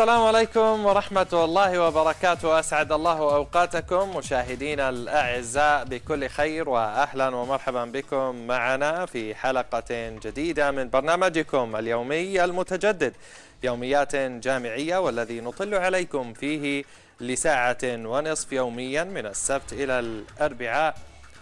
السلام عليكم ورحمة الله وبركاته. أسعد الله أوقاتكم مشاهدينا الأعزاء بكل خير وأهلا ومرحبا بكم معنا في حلقة جديدة من برنامجكم اليومي المتجدد يوميات جامعية والذي نطل عليكم فيه لساعة ونصف يوميا من السبت إلى الأربعاء.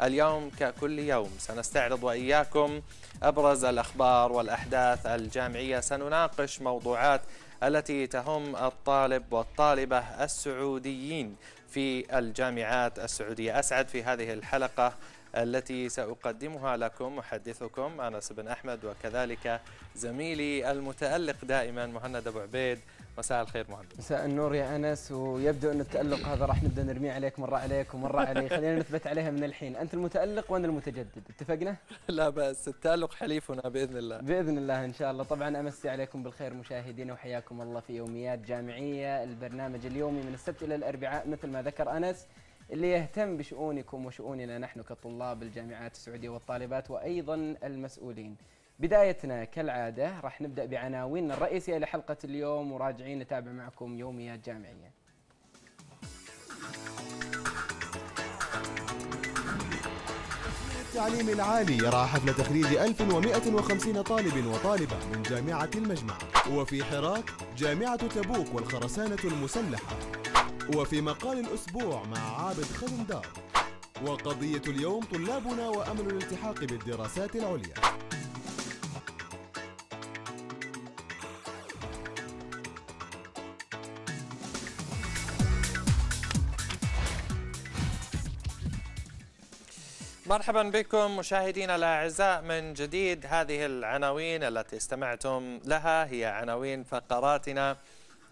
اليوم ككل يوم سنستعرض وإياكم أبرز الأخبار والأحداث الجامعية. سنناقش موضوعات التي تهم الطالب والطالبة السعوديين في الجامعات السعودية. أسعد في هذه الحلقة التي سأقدمها لكم محدثكم أنس بن أحمد وكذلك زميلي المتألق دائما مهند أبو عبيد مساء الخير مهند. مساء النور يا أنس ويبدو أن التألق هذا راح نبدأ نرميه عليك مرة عليك ومرة علي خلينا نثبت عليها من الحين. أنت المتألق وأنا المتجدد اتفقنا؟ لا بأس التألق حليفنا بإذن الله. بإذن الله إن شاء الله. طبعا أمسي عليكم بالخير مشاهدينا وحياكم الله في يوميات جامعية. البرنامج اليومي من السبت إلى الأربعاء مثل ما ذكر أنس اللي يهتم بشؤونكم وشؤوننا نحن كطلاب الجامعات السعودية والطالبات وأيضا المسؤولين. بدايتنا كالعادة راح نبدأ بعناويننا الرئيسية لحلقة اليوم وراجعين نتابع معكم يوميات جامعية. التعليم العالي يرعى حفل تخريج 1150 طالب وطالبة من جامعة المجمع. وفي حراك جامعة تبوك والخرسانة المسلحة. وفي مقال الأسبوع مع عابد خزندار. وقضية اليوم طلابنا وأمل الالتحاق بالدراسات العليا. مرحبا بكم مشاهدينا الأعزاء من جديد. هذه العناوين التي استمعتم لها هي عناوين فقراتنا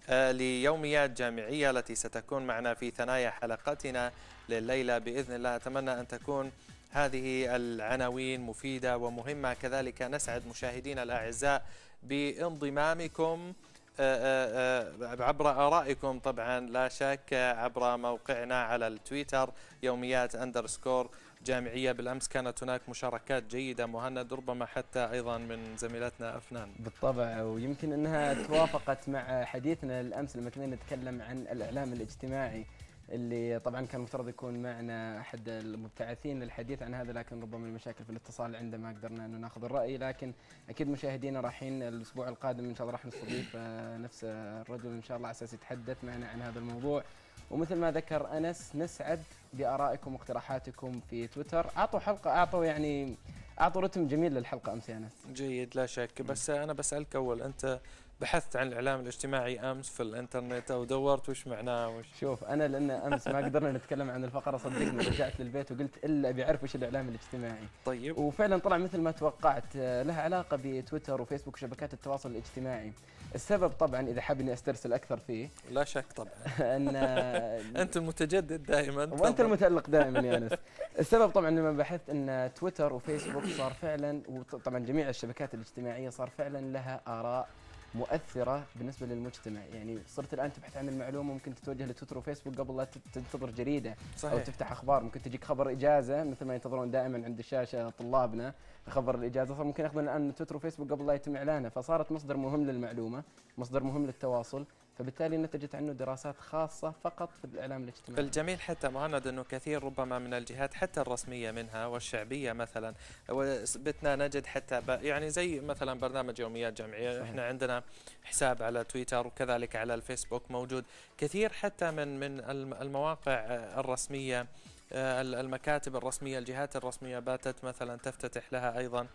آه، ليوميات جامعية التي ستكون معنا في ثنايا حلقتنا لليلة بإذن الله. أتمنى أن تكون هذه العناوين مفيدة ومهمة. كذلك نسعد مشاهدينا الأعزاء بانضمامكم آه، آه، عبر آرائكم. طبعا لا شك عبر موقعنا على التويتر يوميات اندرسكور جامعية بالأمس كانت هناك مشاركات جيدة مهند ربما حتى أيضا من زميلتنا أفنان. بالطبع ويمكن أنها توافقت مع حديثنا الأمس لما كنا نتكلم عن الإعلام الاجتماعي اللي طبعا كان المفترض يكون معنا أحد المبتعثين للحديث عن هذا لكن ربما المشاكل في الاتصال عنده ما قدرنا انه ناخذ الرأي. لكن أكيد مشاهدينا رايحين الأسبوع القادم إن شاء الله راح نستضيف نفس الرجل إن شاء الله على أساس يتحدث معنا عن هذا الموضوع. ومثل ما ذكر أنس نسعد بآرائكم واقتراحاتكم في تويتر. أعطوا حلقة أعطوا يعني أعطوا رتم جميل للحلقة أمس يا أنس. جيد لا شك. بس أنا بسألك أول أنت بحثت عن الإعلام الاجتماعي أمس في الإنترنت أو دورت وش معناه وش. شوف أنا لأن أمس ما قدرنا نتكلم عن الفقرة صدقني رجعت للبيت وقلت إلا ابي اعرف وش الإعلام الاجتماعي. طيب. وفعلا طلع مثل ما توقعت آه، لها علاقة بتويتر وفيسبوك وشبكات التواصل الاجتماعي. السبب طبعا إذا حاب إني أسترسل أكثر فيه لا شك طبعا. أن أنت المتجدد دائما. وأنت. المتألق دائما يا أنس. السبب طبعا لما بحثت إن تويتر وفيسبوك صار فعلا وطبعا جميع الشبكات الاجتماعية صار فعلا لها آراء مؤثرة بالنسبة للمجتمع. يعني صرت الآن تبحث عن المعلومة ممكن تتوجه لتويتر وفيسبوك قبل لا تنتظر جريدة. أو صحيح. تفتح أخبار. ممكن تجيك خبر إجازة مثل ما ينتظرون دائما عند الشاشة طلابنا خبر الإجازة. صار ممكن يأخذون الآن من تويتر وفيسبوك قبل لا يتم إعلانه. فصارت مصدر مهم للمعلومة مصدر مهم للتواصل. فبالتالي نتجت عنه دراسات خاصة فقط في الإعلام الاجتماعي الجميل حتى مهند أنه كثير ربما من الجهات حتى الرسمية منها والشعبية مثلا وبتنا نجد حتى يعني زي مثلا برنامج يوميات صحيح. إحنا عندنا حساب على تويتر وكذلك على الفيسبوك موجود كثير حتى من من الم- المواقع الرسمية آه، ال- المكاتب الرسمية الجهات الرسمية باتت مثلا تفتتح لها أيضا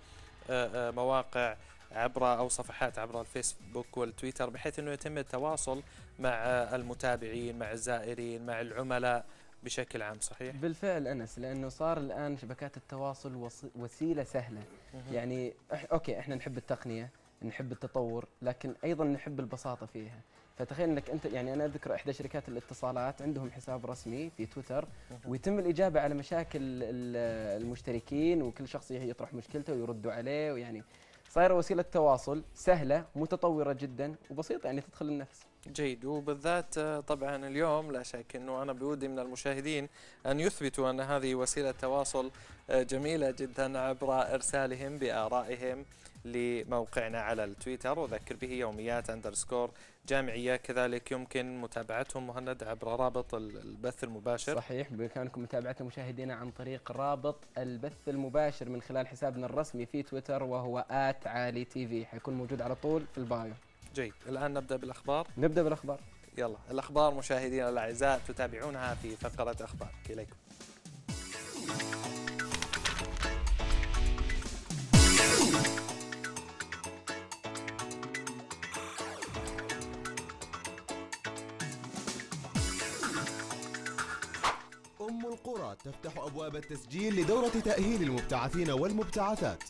آه، آه، مواقع عبر أو صفحات عبر الفيسبوك والتويتر بحيث إنه يتم التواصل مع المتابعين مع الزائرين مع العملاء بشكل عام صحيح بالفعل أنس لأنه صار الآن شبكات التواصل وسيلة سهلة. يعني أوكي إحنا نحب التقنية نحب التطور لكن أيضا نحب البساطة فيها فتخيل إنك أنت يعني أنا أذكر إحدى شركات الاتصالات عندهم حساب رسمي في تويتر. ويتم الإجابة على مشاكل ال- المشتركين وكل شخص يطرح مشكلته ويردوا عليه ويعني صايرة وسيلة تواصل سهلة متطورة جدا وبسيطة يعني تدخل النفس. جيد. وبالذات آه، طبعا اليوم لا شك إنه أنا بودي من المشاهدين أن يثبتوا أن هذه وسيلة تواصل آه، جميلة جدا عبر إرسالهم بآرائهم. لموقعنا على التويتر وذكر به يوميات underscore جامعية. كذلك يمكن متابعتهم مهند عبر رابط البث المباشر. صحيح بإمكانكم متابعة مشاهدينا عن طريق رابط البث المباشر من خلال حسابنا الرسمي في تويتر وهو at عالي تي في. حيكون موجود على طول في ال bio. جيد. الآن نبدأ بالأخبار. نبدأ بالأخبار. يلا الأخبار مشاهدينا الأعزاء تتابعونها في فقرة أخبار. إليكم. القرى تفتح أبواب التسجيل لدورة تأهيل المبتعثين والمبتعثات.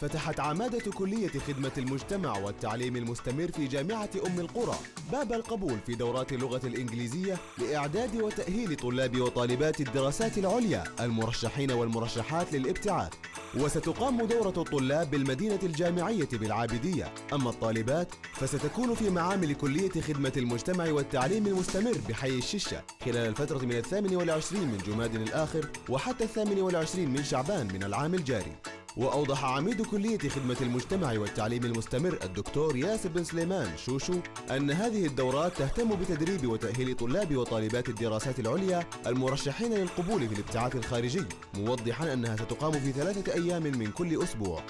فتحت عمادة كلية خدمة المجتمع والتعليم المستمر في جامعة أم القرى باب القبول في دورات اللغة الإنجليزية لإعداد وتأهيل طلاب وطالبات الدراسات العليا المرشحين والمرشحات للابتعاث. وستقام دورة الطلاب بالمدينة الجامعية بالعابدية. أما الطالبات فستكون في معامل كلية خدمة المجتمع والتعليم المستمر بحي الششة خلال الفترة من الثامن والعشرين من جماد الآخر وحتى الثامن والعشرين من شعبان من العام الجاري. وأوضح عميد كلية خدمة المجتمع والتعليم المستمر الدكتور ياسر بن سليمان شوشو أن هذه الدورات تهتم بتدريب وتأهيل طلاب وطالبات الدراسات العليا المرشحين للقبول في الابتعاث الخارجي موضحا أنها ستقام في ثلاثة أيام من كل أسبوع.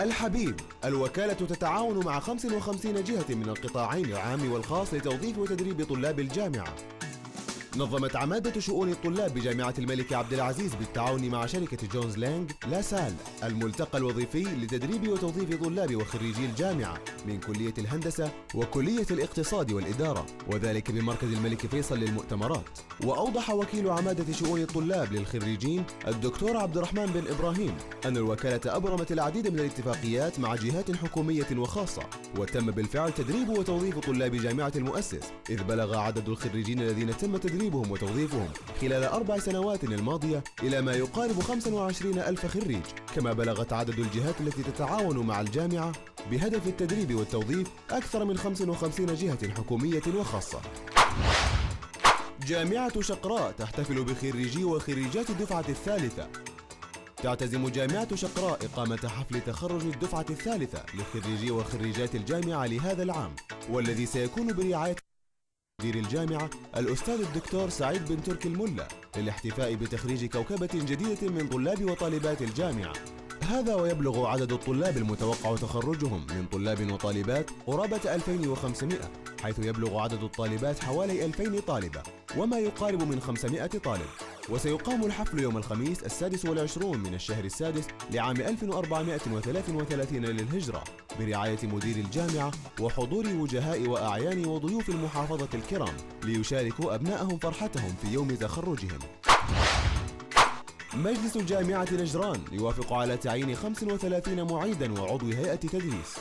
الحبيب الوكالة تتعاون مع 55 جهة من القطاعين العام والخاص لتوظيف وتدريب طلاب الجامعة. نظمت عمادة شؤون الطلاب بجامعة الملك عبد العزيز بالتعاون مع شركة جونز لانج لا سال الملتقى الوظيفي لتدريب وتوظيف طلاب وخريجي الجامعة من كلية الهندسة وكلية الاقتصاد والإدارة وذلك بمركز الملك فيصل للمؤتمرات. وأوضح وكيل عمادة شؤون الطلاب للخريجين الدكتور عبد الرحمن بن إبراهيم أن الوكالة أبرمت العديد من الاتفاقيات مع جهات حكومية وخاصة وتم بالفعل تدريب وتوظيف طلاب جامعة المؤسس إذ بلغ عدد الخريجين الذين تم تدريبهم وتوظيفهم خلال أربع سنوات الماضية إلى ما يقارب 25 ألف خريج كما بلغت عدد الجهات التي تتعاون مع الجامعة بهدف التدريب والتوظيف أكثر من 55 جهة حكومية وخاصة. جامعة شقراء تحتفل بخريجي وخريجات الدفعة الثالثة. تعتزم جامعة شقراء إقامة حفل تخرج الدفعة الثالثة لخريجي وخريجات الجامعة لهذا العام والذي سيكون برعاية مدير الجامعة الأستاذ الدكتور سعيد بن تركي الملا للاحتفاء بتخريج كوكبة جديدة من طلاب وطالبات الجامعة. هذا ويبلغ عدد الطلاب المتوقع تخرجهم من طلاب وطالبات قرابة 2500 حيث يبلغ عدد الطالبات حوالي 2000 طالبة وما يقارب من 500 طالب. وسيقام الحفل يوم الخميس السادس والعشرون من الشهر السادس لعام 1433 للهجرة برعاية مدير الجامعة وحضور وجهاء وأعيان وضيوف المحافظة الكرام ليشاركوا أبنائهم فرحتهم في يوم تخرجهم. مجلس جامعة نجران يوافق على تعيين 35 معيدا وعضو هيئة تدريس.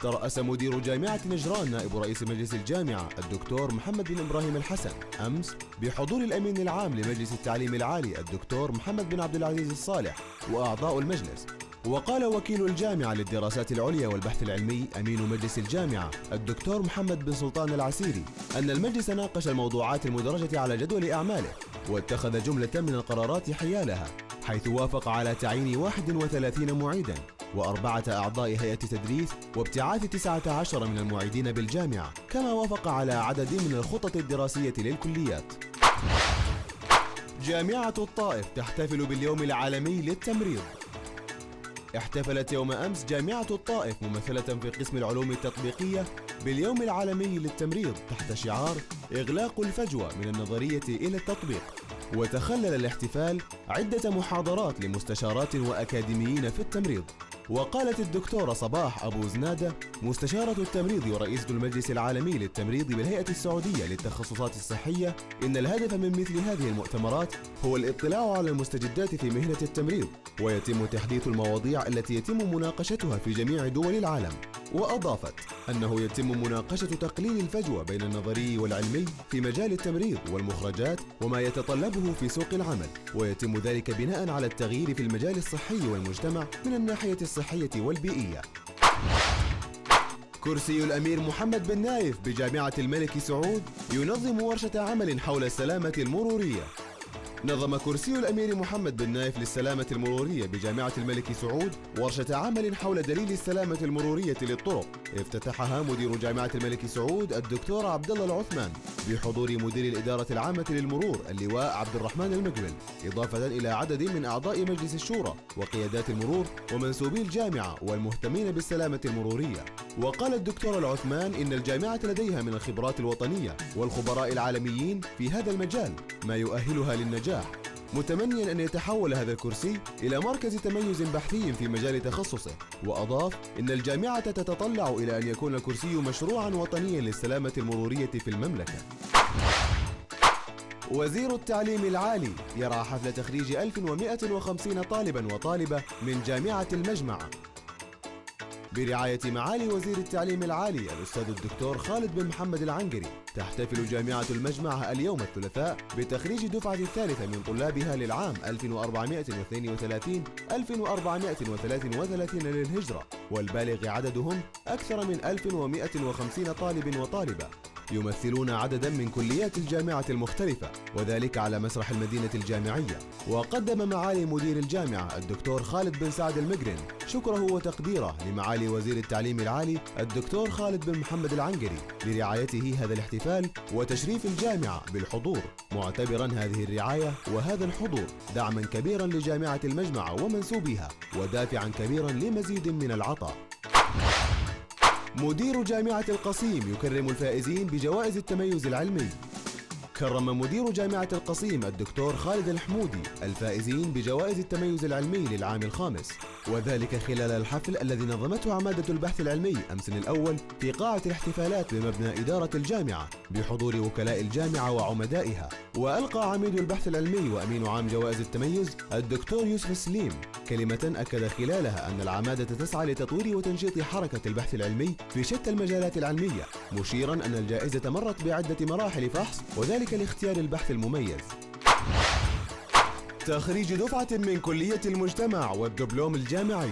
ترأس مدير جامعة نجران نائب رئيس مجلس الجامعة الدكتور محمد بن إبراهيم الحسن أمس بحضور الأمين العام لمجلس التعليم العالي الدكتور محمد بن عبد العزيز الصالح وأعضاء المجلس. وقال وكيل الجامعة للدراسات العليا والبحث العلمي أمين مجلس الجامعة الدكتور محمد بن سلطان العسيري أن المجلس ناقش الموضوعات المدرجة على جدول أعماله واتخذ جملة من القرارات حيالها حيث وافق على تعيين 31 معيدا وأربعة أعضاء هيئة تدريس وابتعاث 19 من المعيدين بالجامعة كما وافق على عدد من الخطط الدراسية للكليات. جامعة الطائف تحتفل باليوم العالمي للتمريض. احتفلت يوم أمس جامعة الطائف ممثلة في قسم العلوم التطبيقية باليوم العالمي للتمريض تحت شعار إغلاق الفجوة من النظرية إلى التطبيق. وتخلل الاحتفال عدة محاضرات لمستشارات وأكاديميين في التمريض. وقالت الدكتورة صباح أبو زنادة مستشارة التمريض ورئيسة المجلس العالمي للتمريض بالهيئة السعودية للتخصصات الصحية إن الهدف من مثل هذه المؤتمرات هو الاطلاع على المستجدات في مهنة التمريض ويتم تحديث المواضيع التي يتم مناقشتها في جميع دول العالم. وأضافت أنه يتم مناقشة تقليل الفجوة بين النظري والعلمي في مجال التمريض والمخرجات وما يتطلبه في سوق العمل ويتم ذلك بناء على التغيير في المجال الصحي والمجتمع من الناحية الصحية والبيئية. كرسي الأمير محمد بن نايف بجامعة الملك سعود ينظم ورشة عمل حول السلامة المرورية. نظم كرسي الأمير محمد بن نايف للسلامة المرورية بجامعة الملك سعود ورشة عمل حول دليل السلامة المرورية للطرق. افتتحها مدير جامعة الملك سعود الدكتور عبد الله العثمان بحضور مدير الإدارة العامة للمرور اللواء عبد الرحمن المقبل إضافة إلى عدد من أعضاء مجلس الشورى وقيادات المرور ومنسوبي الجامعة والمهتمين بالسلامة المرورية. وقال الدكتور العثمان إن الجامعة لديها من الخبرات الوطنية والخبراء العالميين في هذا المجال ما يؤهلها للنجاح متمنيا أن يتحول هذا الكرسي إلى مركز تميز بحثي في مجال تخصصه وأضاف إن الجامعة تتطلع إلى أن يكون الكرسي مشروعا وطنيا للسلامة المرورية في المملكة. وزير التعليم العالي يرعى حفل تخريج 1150 طالبا وطالبة من جامعة المجمع. برعاية معالي وزير التعليم العالي الأستاذ الدكتور خالد بن محمد العنقري. تحتفل جامعة المجمع اليوم الثلاثاء بتخريج الدفعة الثالثة من طلابها للعام 1432 1433 للهجرة والبالغ عددهم أكثر من 1150 طالب وطالبة. يمثلون عددا من كليات الجامعة المختلفة وذلك على مسرح المدينة الجامعية. وقدم معالي مدير الجامعة الدكتور خالد بن سعد المقرن شكره وتقديره لمعالي وزير التعليم العالي الدكتور خالد بن محمد العنقري لرعايته هذا الاحتفال وتشريف الجامعة بالحضور. معتبرا هذه الرعاية وهذا الحضور دعما كبيرا لجامعة المجمع ومنسوبيها ودافعا كبيرا لمزيد من العطاء. مدير جامعة القصيم يكرم الفائزين بجوائز التميز العلمي. كرم مدير جامعة القصيم الدكتور خالد الحمودي الفائزين بجوائز التميز العلمي للعام الخامس. وذلك خلال الحفل الذي نظمته عمادة البحث العلمي أمس الأول في قاعة الاحتفالات بمبنى إدارة الجامعة بحضور وكلاء الجامعة وعمدائها. وألقى عميد البحث العلمي وأمين عام جوائز التميز الدكتور يوسف سليم كلمة أكد خلالها أن العمادة تسعى لتطوير وتنشيط حركة البحث العلمي في شتى المجالات العلمية مشيرا أن الجائزة مرت بعدة مراحل فحص وذلك لاختيار البحث المميز. تخريج دفعة من كلية المجتمع والدبلوم الجامعي.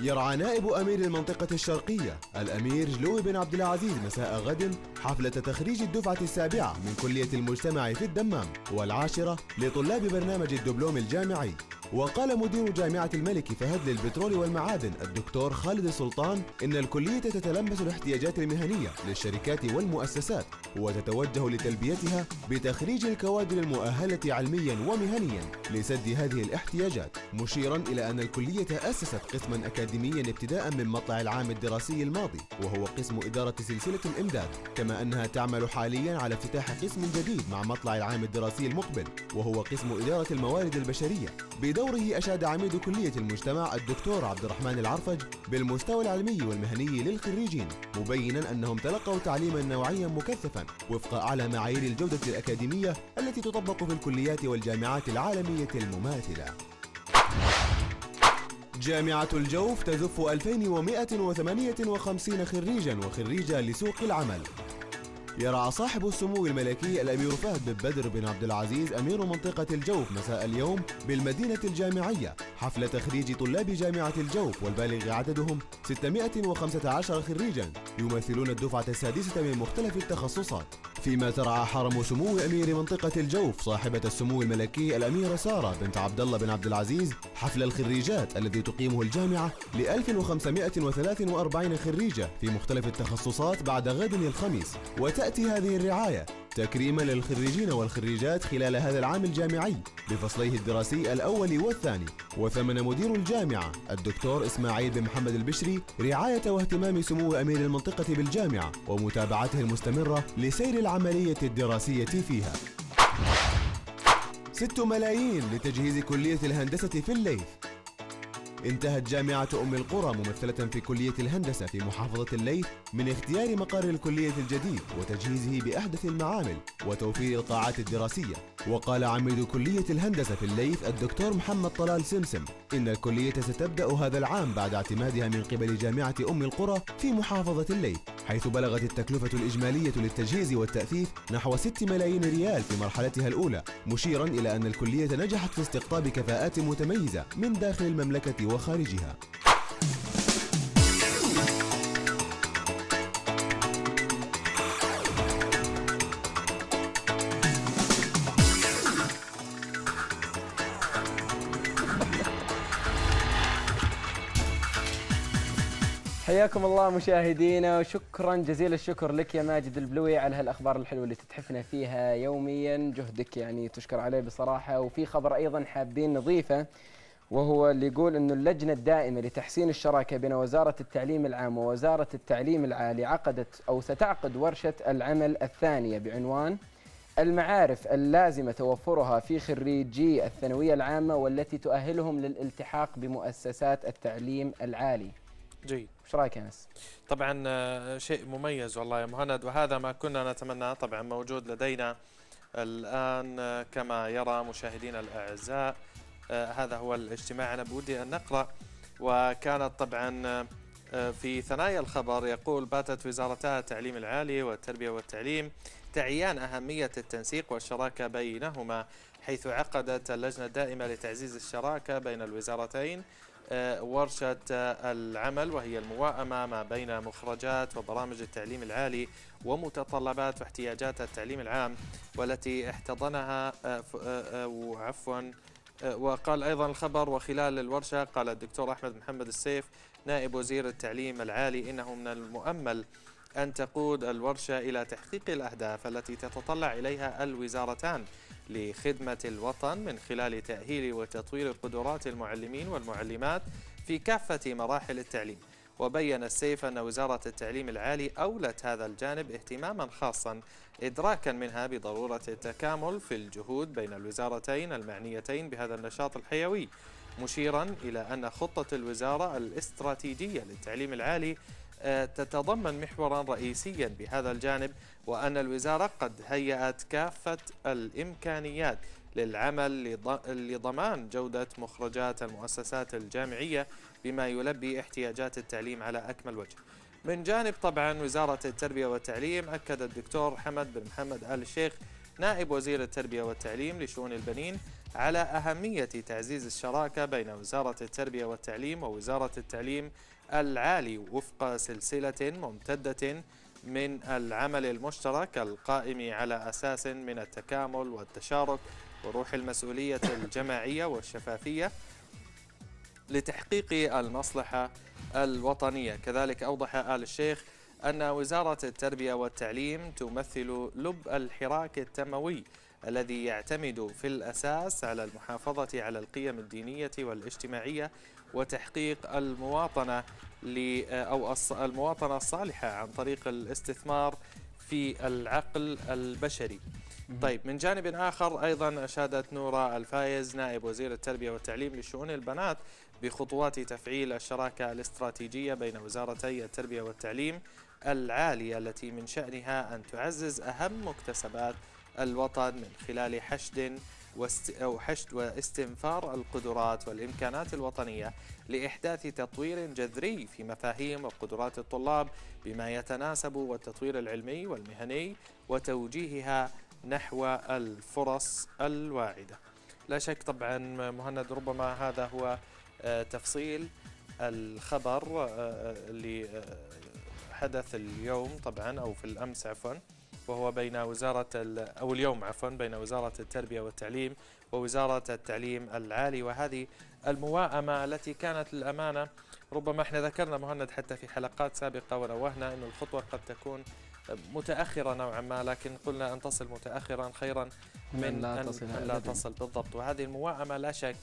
يرعى نائب أمير المنطقة الشرقية الأمير جلوي بن عبد العزيز مساء غد حفلة تخريج الدفعة السابعة من كلية المجتمع في الدمام والعاشرة لطلاب برنامج الدبلوم الجامعي. وقال مدير جامعة الملك فهد للبترول والمعادن الدكتور خالد السلطان إن الكلية تتلمس الاحتياجات المهنية للشركات والمؤسسات وتتوجه لتلبيتها بتخريج الكوادر المؤهلة علميا ومهنيا لسد هذه الاحتياجات مشيرا إلى أن الكلية أسست قسما أكاديميا ابتداء من مطلع العام الدراسي الماضي وهو قسم إدارة سلسلة الإمداد كما أنها تعمل حاليا على افتتاح قسم جديد مع مطلع العام الدراسي المقبل وهو قسم إدارة الموارد البشرية. بدوره أشاد عميد كلية المجتمع الدكتور عبد الرحمن العرفج بالمستوى العلمي والمهني للخريجين مبينا أنهم تلقوا تعليما نوعيا مكثفا وفق أعلى معايير الجودة الأكاديمية التي تطبق في الكليات والجامعات العالمية المماثلة. جامعة الجوف تزف 2158 خريجا وخريجة لسوق العمل. يرعى صاحب السمو الملكي الأمير فهد بن بدر بن عبد العزيز أمير منطقة الجوف مساء اليوم بالمدينة الجامعية حفل تخريج طلاب جامعة الجوف والبالغ عددهم 615 خريجا يمثلون الدفعة السادسة من مختلف التخصصات. فيما ترعى حرم سمو أمير منطقة الجوف صاحبة السمو الملكي الأميرة سارة بنت عبد الله بن عبد العزيز حفل الخريجات الذي تقيمه الجامعة ل 1543 خريجة في مختلف التخصصات بعد غد الخميس. وتأتي هذه الرعاية تكريما للخريجين والخريجات خلال هذا العام الجامعي بفصليه الدراسي الأول والثاني. وثمن مدير الجامعة الدكتور إسماعيل بن محمد البشري رعاية واهتمام سمو أمير المنطقة بالجامعة ومتابعته المستمرة لسير العملية الدراسية فيها. ست ملايين لتجهيز كلية الهندسة في الليث انتهت جامعة أم القرى ممثلة في كلية الهندسة في محافظة الليث من اختيار مقر الكلية الجديد وتجهيزه بأحدث المعامل وتوفير القاعات الدراسية. وقال عميد كلية الهندسة في الليث الدكتور محمد طلال سمسم إن الكلية ستبدأ هذا العام بعد اعتمادها من قبل جامعة أم القرى في محافظة الليث حيث بلغت التكلفة الإجمالية للتجهيز والتأثيث نحو 6 ملايين ريال في مرحلتها الأولى مشيرا إلى أن الكلية نجحت في استقطاب كفاءات متميزة من داخل المملكة وخارجها. حياكم الله مشاهدينا وشكرا جزيل الشكر لك يا ماجد البلوي على هالأخبار الحلوة اللي تتحفنا فيها يوميا. جهدك يعني تشكر عليه بصراحة. وفي خبر أيضا حابين نضيفه. وهو اللي يقول إنه اللجنة الدائمة لتحسين الشراكة بين وزارة التعليم العام ووزارة التعليم العالي عقدت أو ستعقد ورشة العمل الثانية بعنوان المعارف اللازمة توفرها في خريجي الثانوية العامة والتي تؤهلهم للالتحاق بمؤسسات التعليم العالي. جيد إيش رأيك أنس؟ طبعا آه، شيء مميز والله يا مهند وهذا ما كنا نتمناه طبعا موجود لدينا الآن آه، كما يرى مشاهدينا الأعزاء آه، هذا هو الاجتماع. أنا بودي أن نقرأ وكانت طبعا في ثنايا الخبر يقول باتت وزارتا التعليم العالي والتربية والتعليم تعيان أهمية التنسيق والشراكة بينهما حيث عقدت اللجنة الدائمة لتعزيز الشراكة بين الوزارتين آه، ورشة آه، العمل وهي المواءمة ما بين مخرجات وبرامج التعليم العالي ومتطلبات واحتياجات التعليم العام والتي احتضنها آه، عفوا وقال أيضا الخبر وخلال الورشة قال الدكتور أحمد محمد السيف نائب وزير التعليم العالي إنه من المؤمل أن تقود الورشة إلى تحقيق الأهداف التي تتطلع إليها الوزارتان لخدمة الوطن من خلال تأهيل وتطوير قدرات المعلمين والمعلمات في كافة مراحل التعليم. وبين السيف أن وزارة التعليم العالي أولت هذا الجانب اهتماما خاصا إدراكا منها بضرورة التكامل في الجهود بين الوزارتين المعنيتين بهذا النشاط الحيوي مشيرا إلى أن خطة الوزارة الاستراتيجية للتعليم العالي آه، تتضمن محورا رئيسيا بهذا الجانب وأن الوزارة قد هيأت كافة الإمكانيات للعمل لضمان جودة مخرجات المؤسسات الجامعية بما يلبي احتياجات التعليم على أكمل وجه. من جانب طبعا وزارة التربية والتعليم أكد الدكتور حمد بن محمد آل الشيخ نائب وزير التربية والتعليم لشؤون البنين على أهمية تعزيز الشراكة بين وزارة التربية والتعليم ووزارة التعليم العالي وفق سلسلة ممتدة من العمل المشترك القائم على أساس من التكامل والتشارك وروح المسؤولية الجماعية والشفافية. لتحقيق المصلحة الوطنية. كذلك أوضح آل الشيخ أن وزارة التربية والتعليم تمثل لب الحراك التنموي الذي يعتمد في الأساس على المحافظة على القيم الدينية والاجتماعية وتحقيق المواطنة أو المواطنة الصالحة عن طريق الاستثمار في العقل البشري. طيب من جانب آخر أيضا أشادت نورا الفايز نائب وزير التربية والتعليم لشؤون البنات بخطوات تفعيل الشراكة الاستراتيجية بين وزارتي التربية والتعليم العالية التي من شأنها أن تعزز أهم مكتسبات الوطن من خلال حشد أو حشد واستنفار القدرات والإمكانات الوطنية لإحداث تطوير جذري في مفاهيم وقدرات الطلاب بما يتناسب والتطوير العلمي والمهني وتوجيهها نحو الفرص الواعدة. لا شك طبعا مهند ربما هذا هو تفصيل الخبر آه، آه، اللي حدث اليوم طبعا أو في الأمس عفوا وهو بين وزارة أو اليوم عفوا بين وزارة التربية والتعليم ووزارة التعليم العالي. وهذه المواءمة التي كانت للأمانة ربما إحنا ذكرنا مهند حتى في حلقات سابقة ونوهنا أن الخطوة قد تكون متأخرة نوعا ما لكن قلنا أن تصل متأخرا خيرا من لا أن تصل, لا تصل بالضبط. وهذه المواءمة لا شك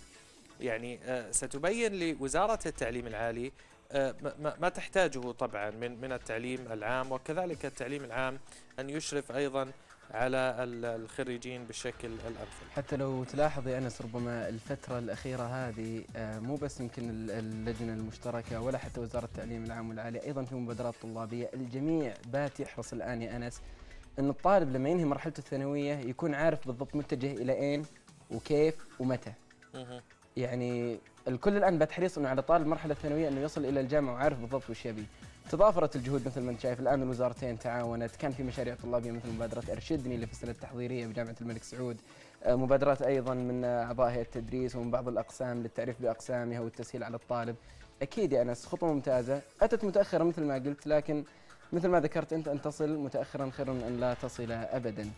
يعني آه، ستبين لوزارة التعليم العالي آه، ما تحتاجه طبعا من من التعليم العام وكذلك التعليم العام أن يشرف أيضا على الخريجين بالشكل الأمثل. حتى لو تلاحظ يا أنس ربما الفترة الأخيرة هذه آه، مو بس يمكن اللجنة المشتركة ولا حتى وزارة التعليم العام والعالي أيضا في مبادرات طلابية. الجميع بات يحرص الآن يا أنس أن الطالب لما ينهي مرحلته الثانوية يكون عارف بالضبط متجه إلى أين وكيف ومتى. يعني الكل الآن بات حريص إنه على طالب المرحلة الثانوية إنه يصل إلى الجامعة وعارف بالضبط وش يبي. تضافرت الجهود مثل ما أنت شايف الآن الوزارتين تعاونت، كان في مشاريع طلابية مثل مبادرة ارشدني اللي في السنة التحضيرية بجامعة الملك سعود، آه، مبادرات أيضا من أعضاء هيئة التدريس ومن بعض الأقسام للتعريف بأقسامها والتسهيل على الطالب. أكيد يا أنس خطوة ممتازة، أتت متاخره مثل ما قلت لكن مثل ما ذكرت أنت أن تصل متاخرا خير من أن لا تصل ابدا.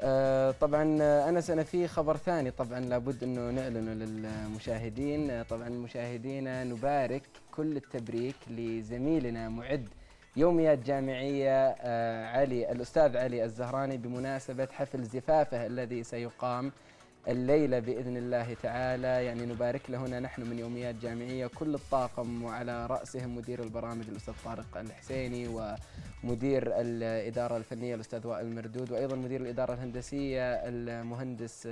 آه، طبعا آه، انس أنا في خبر ثاني. طبعا لابد إنه نعلنه للمشاهدين. آه، طبعا مشاهدينا نبارك كل التبريك لزميلنا معد يوميات جامعية علي الأستاذ علي الزهراني بمناسبة حفل زفافه الذي سيقام. الليلة بإذن الله تعالى. يعني نبارك له هنا نحن من يوميات جامعية كل الطاقم وعلى رأسهم مدير البرامج الأستاذ طارق الحسيني ومدير الإدارة الفنية الأستاذ وائل المردود وأيضا مدير الإدارة الهندسية المهندس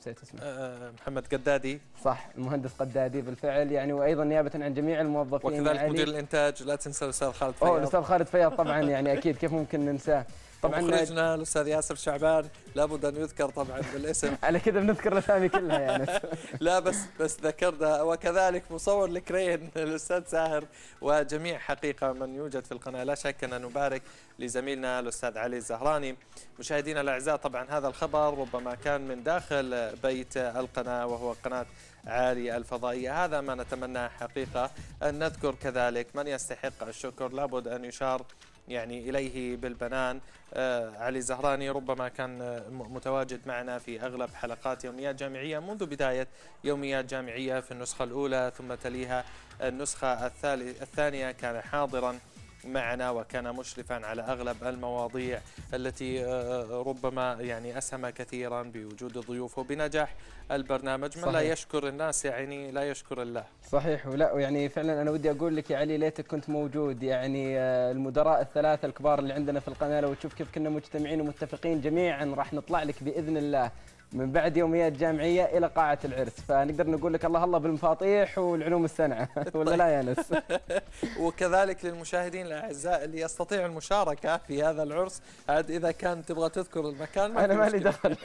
نسيت اسمه. أه محمد قدادي. صح المهندس قدادي بالفعل. يعني وأيضا نيابة عن جميع الموظفين. وكذلك مدير الإنتاج لا تنسى الأستاذ خالد فياض. اوه الأستاذ خالد فياض طبعا يعني أكيد كيف ممكن ننساه؟ طبعا مخرجنا الاستاذ ياسر شعبان لابد أن يذكر طبعا بالاسم. على كذا بنذكر الأسامي كلها يعني. لا بس بس ذكرنا وكذلك مصور الكرين الأستاذ ساهر وجميع حقيقة من يوجد في القناة. لا شك أن نبارك لزميلنا الأستاذ علي الزهراني. مشاهدينا الأعزاء طبعا هذا الخبر ربما كان من داخل بيت القناة وهو قناة عالي الفضائية. هذا ما نتمنى حقيقة. أن نذكر كذلك من يستحق الشكر. لابد أن يشار يعني إليه بالبنان. آه علي الزهراني ربما كان آه، متواجد معنا في أغلب حلقات يوميات جامعية منذ بداية يوميات جامعية في النسخة الأولى ثم تليها النسخة الثانية كان حاضرا معنا وكان مشرفا على أغلب المواضيع التي آه، ربما يعني أسهم كثيرا بوجود الضيوف وبنجاح البرنامج. من لا يشكر الناس يعني لا يشكر الله. صحيح. ولا يعني فعلا أنا ودي أقول لك يا علي ليتك كنت موجود. يعني آه، المدراء الثلاثة الكبار اللي عندنا في القناة لو تشوف كيف كنا مجتمعين ومتفقين جميعا راح نطلع لك بإذن الله. من بعد يوميات جامعية إلى قاعة العرس. فنقدر نقول لك الله الله بالمفاطيح والعلوم السنعه ولا لا يا انس وكذلك للمشاهدين الاعزاء اللي يستطيع المشاركة في هذا العرس عاد إذا كان تبغى تذكر المكان ما أنا مالي دخل.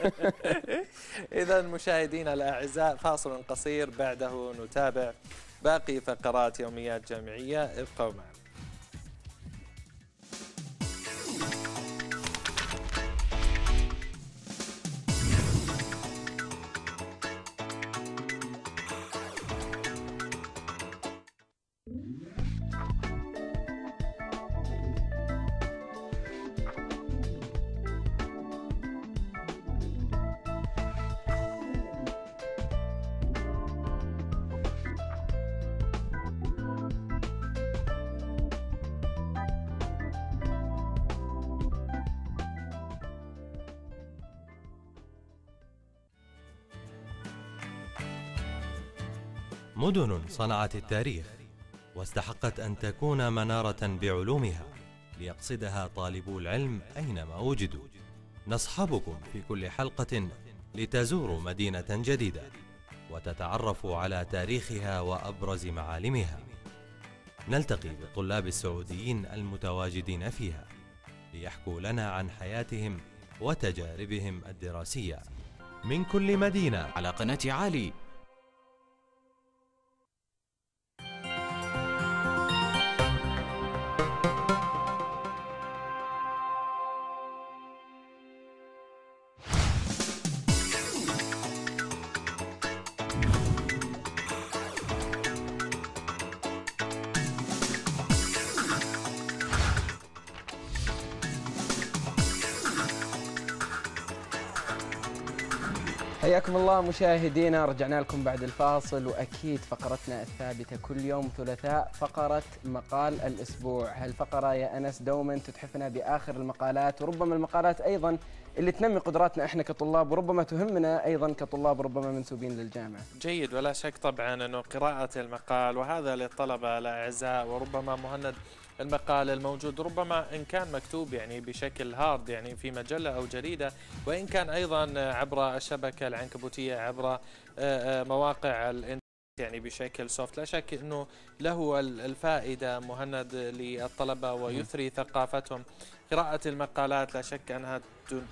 إذا مشاهدينا الأعزاء فاصل قصير بعده نتابع باقي فقرات يوميات جامعية. ابقوا معنا. مدن صنعت التاريخ واستحقت أن تكون منارة بعلومها ليقصدها طالبو العلم أينما وجدوا. نصحبكم في كل حلقة لتزوروا مدينة جديدة وتتعرفوا على تاريخها وأبرز معالمها. نلتقي بالطلاب السعوديين المتواجدين فيها ليحكوا لنا عن حياتهم وتجاربهم الدراسية. من كل مدينة على قناة عالي مشاهدينا رجعنا لكم بعد الفاصل وأكيد فقرتنا الثابتة كل يوم ثلاثاء فقرة مقال الأسبوع، هالفقرة يا أنس دوما تتحفنا بآخر المقالات وربما المقالات أيضا اللي تنمي قدراتنا إحنا كطلاب وربما تهمنا أيضا كطلاب ربما منسوبين للجامعة. جيد ولا شك طبعا إنه قراءة المقال وهذا للطلبة الاعزاء وربما مهند المقال الموجود ربما إن كان مكتوب يعني بشكل هارد يعني في مجلة أو جريدة وإن كان أيضا عبر الشبكة العنكبوتية عبر آه، آه، مواقع الإنترنت يعني بشكل soft لا شك إنه له الفائدة مهند للطلبة ويثري ثقافتهم. قراءة المقالات لا شك أنها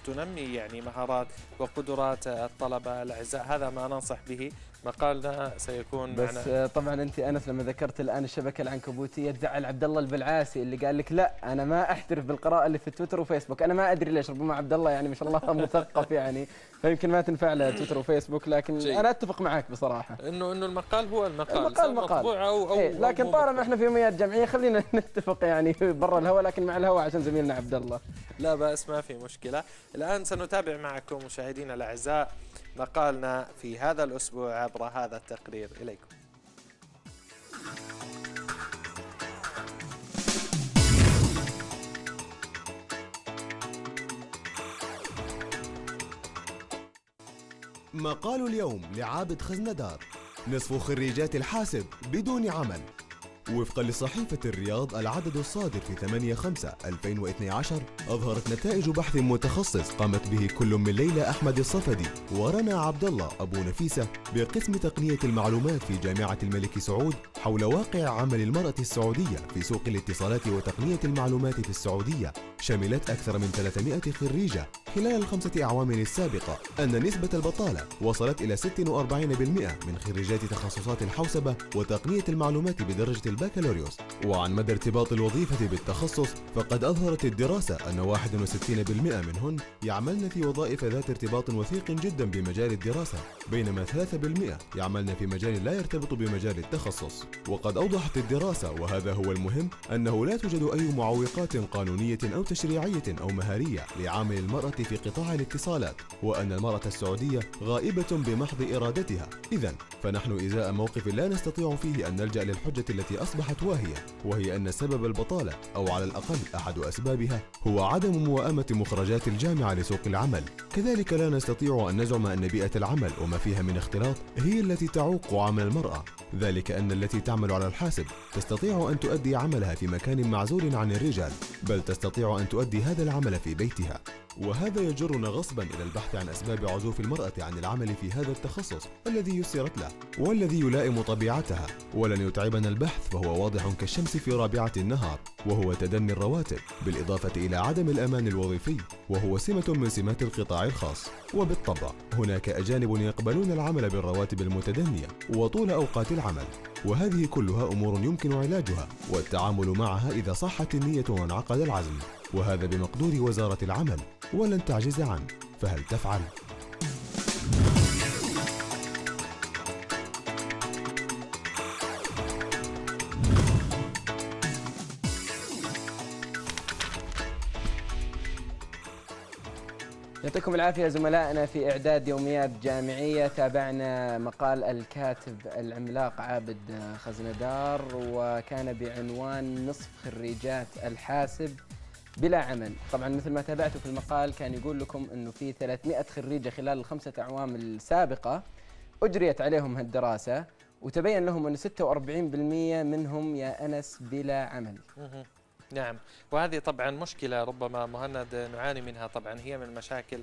تنمي يعني مهارات وقدرات الطلبة الأعزاء. هذا ما ننصح به. مقالنا سيكون بس معنا. طبعا أنت أنس لما ذكرت الآن الشبكة العنكبوتية تزعل عبد الله البلعاسي اللي قال لك لا أنا ما أحترف بالقراءة اللي في تويتر وفيسبوك. أنا ما أدري ليش ربما عبد الله يعني ما شاء الله مثقف يعني فيمكن ما تنفع له تويتر وفيسبوك لكن جي. أنا أتفق معك بصراحة. انه إنه المقال هو المقال المقال مقال. أو, أو, إيه لكن طالما إحنا في يوميات جمعية خلينا نتفق يعني برا الهواء لكن مع الهواء عشان زميلنا عبد الله لا بأس ما في مشكلة. الآن سنتابع معكم مشاهدينا الأعزاء. مقالنا في هذا الأسبوع عبر هذا التقرير. إليكم. مقال اليوم لعابد خزندار نصف خريجات الحاسب بدون عمل. وفقا لصحيفة الرياض العدد الصادر في 8 5 2012 أظهرت نتائج بحث متخصص قامت به كل من ليلى أحمد الصفدي ورنا عبد الله أبو نفيسة بقسم تقنية المعلومات في جامعة الملك سعود حول واقع عمل المرأة السعودية في سوق الاتصالات وتقنية المعلومات في السعودية شملت أكثر من 300 خريجة. خلال الخمسة أعوام السابقة أن نسبة البطالة وصلت إلى 46% من خريجات تخصصات الحوسبة وتقنية المعلومات بدرجة البكالوريوس. وعن مدى ارتباط الوظيفة بالتخصص فقد أظهرت الدراسة أن 61% منهن يعملن في وظائف ذات ارتباط وثيق جدا بمجال الدراسة بينما 3% يعملن في مجال لا يرتبط بمجال التخصص. وقد أوضحت الدراسة وهذا هو المهم أنه لا توجد أي معوقات قانونية أو تشريعية أو مهارية لعامل المرأة في قطاع الاتصالات وأن المرأة السعودية غائبة بمحض إرادتها. إذا فنحن إزاء موقف لا نستطيع فيه أن نلجأ للحجة التي أصبحت واهية وهي أن سبب البطالة أو على الأقل أحد أسبابها هو عدم موائمة مخرجات الجامعة لسوق العمل. كذلك لا نستطيع أن نزعم أن بيئة العمل وما فيها من اختلاط هي التي تعوق عمل المرأة. ذلك أن التي تعمل على الحاسب تستطيع أن تؤدي عملها في مكان معزول عن الرجال بل تستطيع أن تؤدي هذا العمل في بيتها. وهذا يجرنا غصبا إلى البحث عن أسباب عزوف المرأة عن العمل في هذا التخصص الذي يسرت له والذي يلائم طبيعتها. ولن يتعبنا البحث فهو واضح كالشمس في رابعة النهار وهو تدني الرواتب بالإضافة إلى عدم الأمان الوظيفي وهو سمة من سمات القطاع الخاص. وبالطبع هناك أجانب يقبلون العمل بالرواتب المتدنية وطول أوقات العمل وهذه كلها أمور يمكن علاجها والتعامل معها إذا صحت النية وانعقد العزم. وهذا بمقدور وزارة العمل ولن تعجز عنه. فهل تفعل؟ يعطيكم العافية زملائنا في إعداد يوميات جامعية. تابعنا مقال الكاتب العملاق عابد خزندار وكان بعنوان نصف خريجات الحاسب بلا عمل. طبعا مثل ما تابعتوا في المقال كان يقول لكم أنه في 300 خريجة خلال الخمسة أعوام السابقة أجريت عليهم هالدراسة وتبين لهم أن 46% منهم يا أنس بلا عمل. نعم. وهذه طبعا مشكلة ربما مهند نعاني منها طبعا هي من مشاكل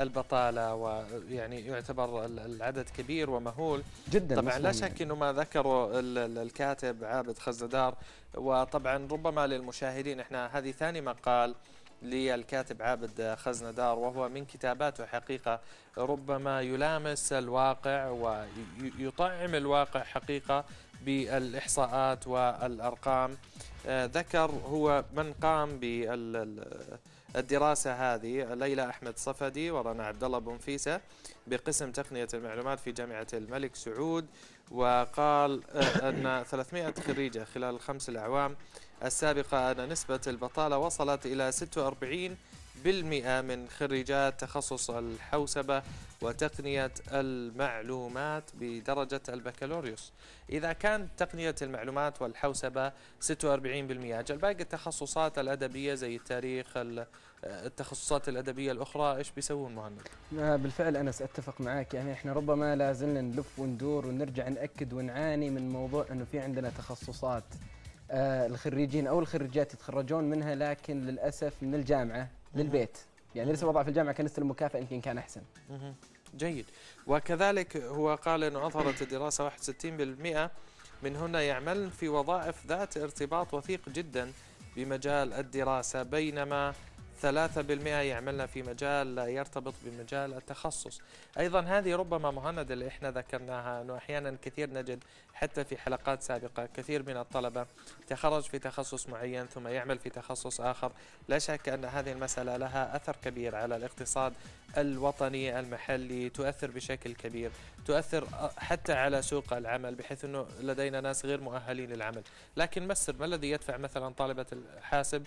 البطالة ويعني يعتبر ال- العدد كبير ومهول. جدا طبعا لا شك إنه ما ذكره ال- ال- الكاتب عابد خزدار. وطبعا ربما للمشاهدين إحنا هذه ثاني مقال للكاتب عابد خزندار وهو من كتاباته حقيقة. ربما يلامس الواقع ويطعم الواقع حقيقة. بالإحصاءات والأرقام. آه، ذكر هو من قام بالدراسة هذه ليلى أحمد صفدي ورنا عبد الله بنفيسة بقسم تقنية المعلومات في جامعة الملك سعود وقال آه، أن 300 خريجة خلال الخمس الأعوام السابقة أن نسبة البطالة وصلت إلى 46 بالمئة من خريجات تخصص الحوسبة وتقنية المعلومات بدرجة البكالوريوس إذا كان تقنية المعلومات والحوسبة 46% أجل باقي التخصصات الأدبية زي التاريخ ال- التخصصات الأدبية الأخرى إيش بيسوون مهند؟ آه، بالفعل أنس أتفق معك يعني إحنا ربما لا زلنا نلف وندور ونرجع نأكد ونعاني من موضوع أنه في عندنا تخصصات آه، الخريجين أو الخريجات يتخرجون منها لكن للأسف من الجامعة للبيت يعني لسه وضع في الجامعة كان يستلم مكافأة يمكن كان أحسن مهم. جيد. وكذلك هو قال أنه أظهرت الدراسة 61% منهن يعملن في وظائف ذات ارتباط وثيق جدا بمجال الدراسة بينما 3% يعملن في مجال يرتبط بمجال التخصص. أيضا هذه ربما مهند اللي إحنا ذكرناها أنه أحيانا كثير نجد حتى في حلقات سابقة كثير من الطلبة تخرج في تخصص معين ثم يعمل في تخصص آخر. لا شك أن هذه المسألة لها أثر كبير على الاقتصاد الوطني المحلي تؤثر بشكل كبير تؤثر حتى على سوق العمل بحيث أنه لدينا ناس غير مؤهلين للعمل. لكن مسر ما الذي يدفع مثلا طالبة الحاسب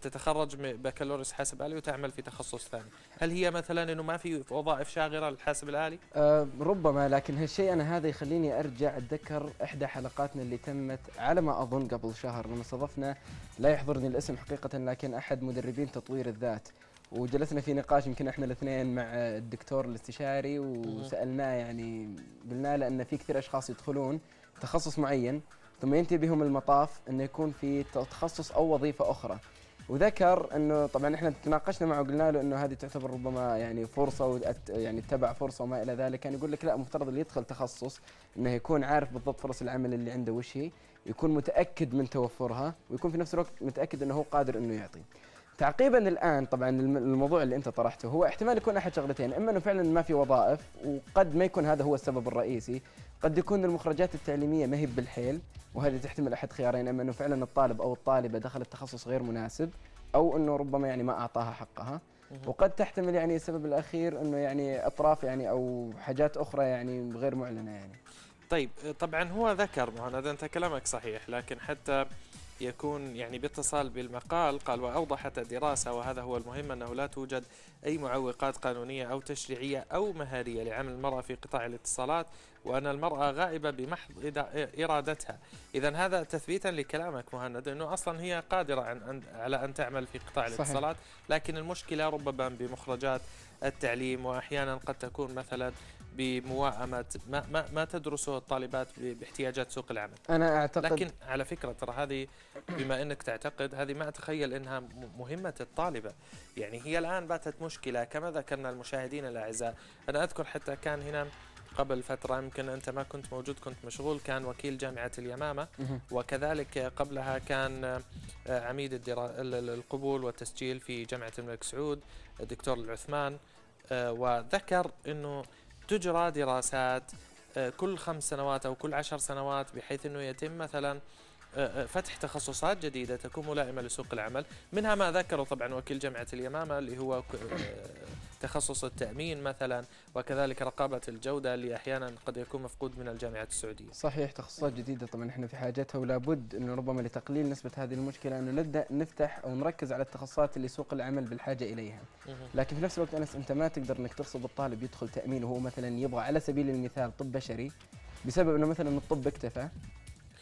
تتخرج بكالوريوس حاسب آلي وتعمل في تخصص ثاني. هل هي مثلا أنه ما في وظائف شاغرة للحاسب الآلي؟ أه ربما لكن هالشيء أنا هذا يخليني أرجع أتذكر إحدى حلقاتنا اللي تمت على ما أظن قبل شهر لما استضفنا لا يحضرني الاسم حقيقة لكن أحد مدربين تطوير الذات. وجلسنا في نقاش يمكن إحنا الاثنين مع الدكتور الاستشاري وسألناه يعني قلنا له إن في كثير أشخاص يدخلون تخصص معين ثم ينتهي بهم المطاف إنه يكون في تخصص أو وظيفة أخرى. وذكر إنه طبعا إحنا تناقشنا معه وقلنا له إنه هذه تعتبر ربما يعني فرصة يعني اتبع فرصة وما إلى ذلك. كان يقول لك لا مفترض اللي يدخل تخصص إنه يكون عارف بالضبط فرص العمل اللي عنده وش هي يكون متأكد من توفرها ويكون في نفس الوقت متأكد إنه هو قادر إنه يعطي. تعقيبا الآن طبعا الموضوع اللي أنت طرحته هو احتمال يكون أحد شغلتين إما إنه فعلا ما في وظائف وقد ما يكون هذا هو السبب الرئيسي قد يكون المخرجات التعليمية ما هي بالحيل وهذه تحتمل أحد خيارين إما إنه فعلا الطالب أو الطالبة دخلت تخصص غير مناسب أو إنه ربما يعني ما أعطاها حقها. وقد تحتمل يعني السبب الأخير إنه يعني أطراف يعني أو حاجات أخرى يعني غير معلنة يعني. طيب طبعا هو ذكر مهند أنت كلامك صحيح لكن حتى يكون يعني باتصال بالمقال قال وأوضحت الدراسة وهذا هو المهم أنه لا توجد أي معوقات قانونية أو تشريعية أو مهارية لعمل المرأة في قطاع الاتصالات وأن المرأة غائبة بمحض إرادتها إذا هذا تثبيتا لكلامك مهند أنه أصلا هي قادرة عن على أن تعمل في قطاع صحيح. الاتصالات لكن المشكلة ربما بمخرجات التعليم وأحيانا قد تكون مثلا بمواءمة ما, ما, ما تدرسه الطالبات باحتياجات سوق العمل. أنا أعتقد لكن على فكرة ترى هذه بما أنك تعتقد هذه ما أتخيل أنها مهمة الطالبة. يعني هي الآن باتت مشكلة كما ذكرنا المشاهدين الأعزاء. أنا أذكر حتى كان هنا قبل فترة يمكن أنت ما كنت موجود كنت مشغول كان وكيل جامعة اليمامة. وكذلك قبلها كان آه، عميد القبول والتسجيل في جامعة الملك سعود الدكتور العثمان. آه، وذكر أنه تجرى دراسات آه، كل خمس سنوات أو كل عشر سنوات بحيث أنه يتم مثلا آه، آه، فتح تخصصات جديدة تكون ملائمة لسوق العمل. منها ما ذكره طبعا وكيل جامعة اليمامة اللي هو تخصص التأمين مثلا وكذلك رقابة الجودة اللي أحيانا قد يكون مفقود من الجامعات السعودية. صحيح تخصصات جديدة طبعا إحنا في حاجتها ولابد أنه ربما لتقليل نسبة هذه المشكلة أنه نبدأ نفتح أو نركز على التخصصات اللي سوق العمل بالحاجة إليها. لكن في نفس الوقت أنس أنت ما تقدر أنك تغصب الطالب يدخل تأمين وهو مثلا يبغى على سبيل المثال طب بشري بسبب أنه مثلا الطب اكتفى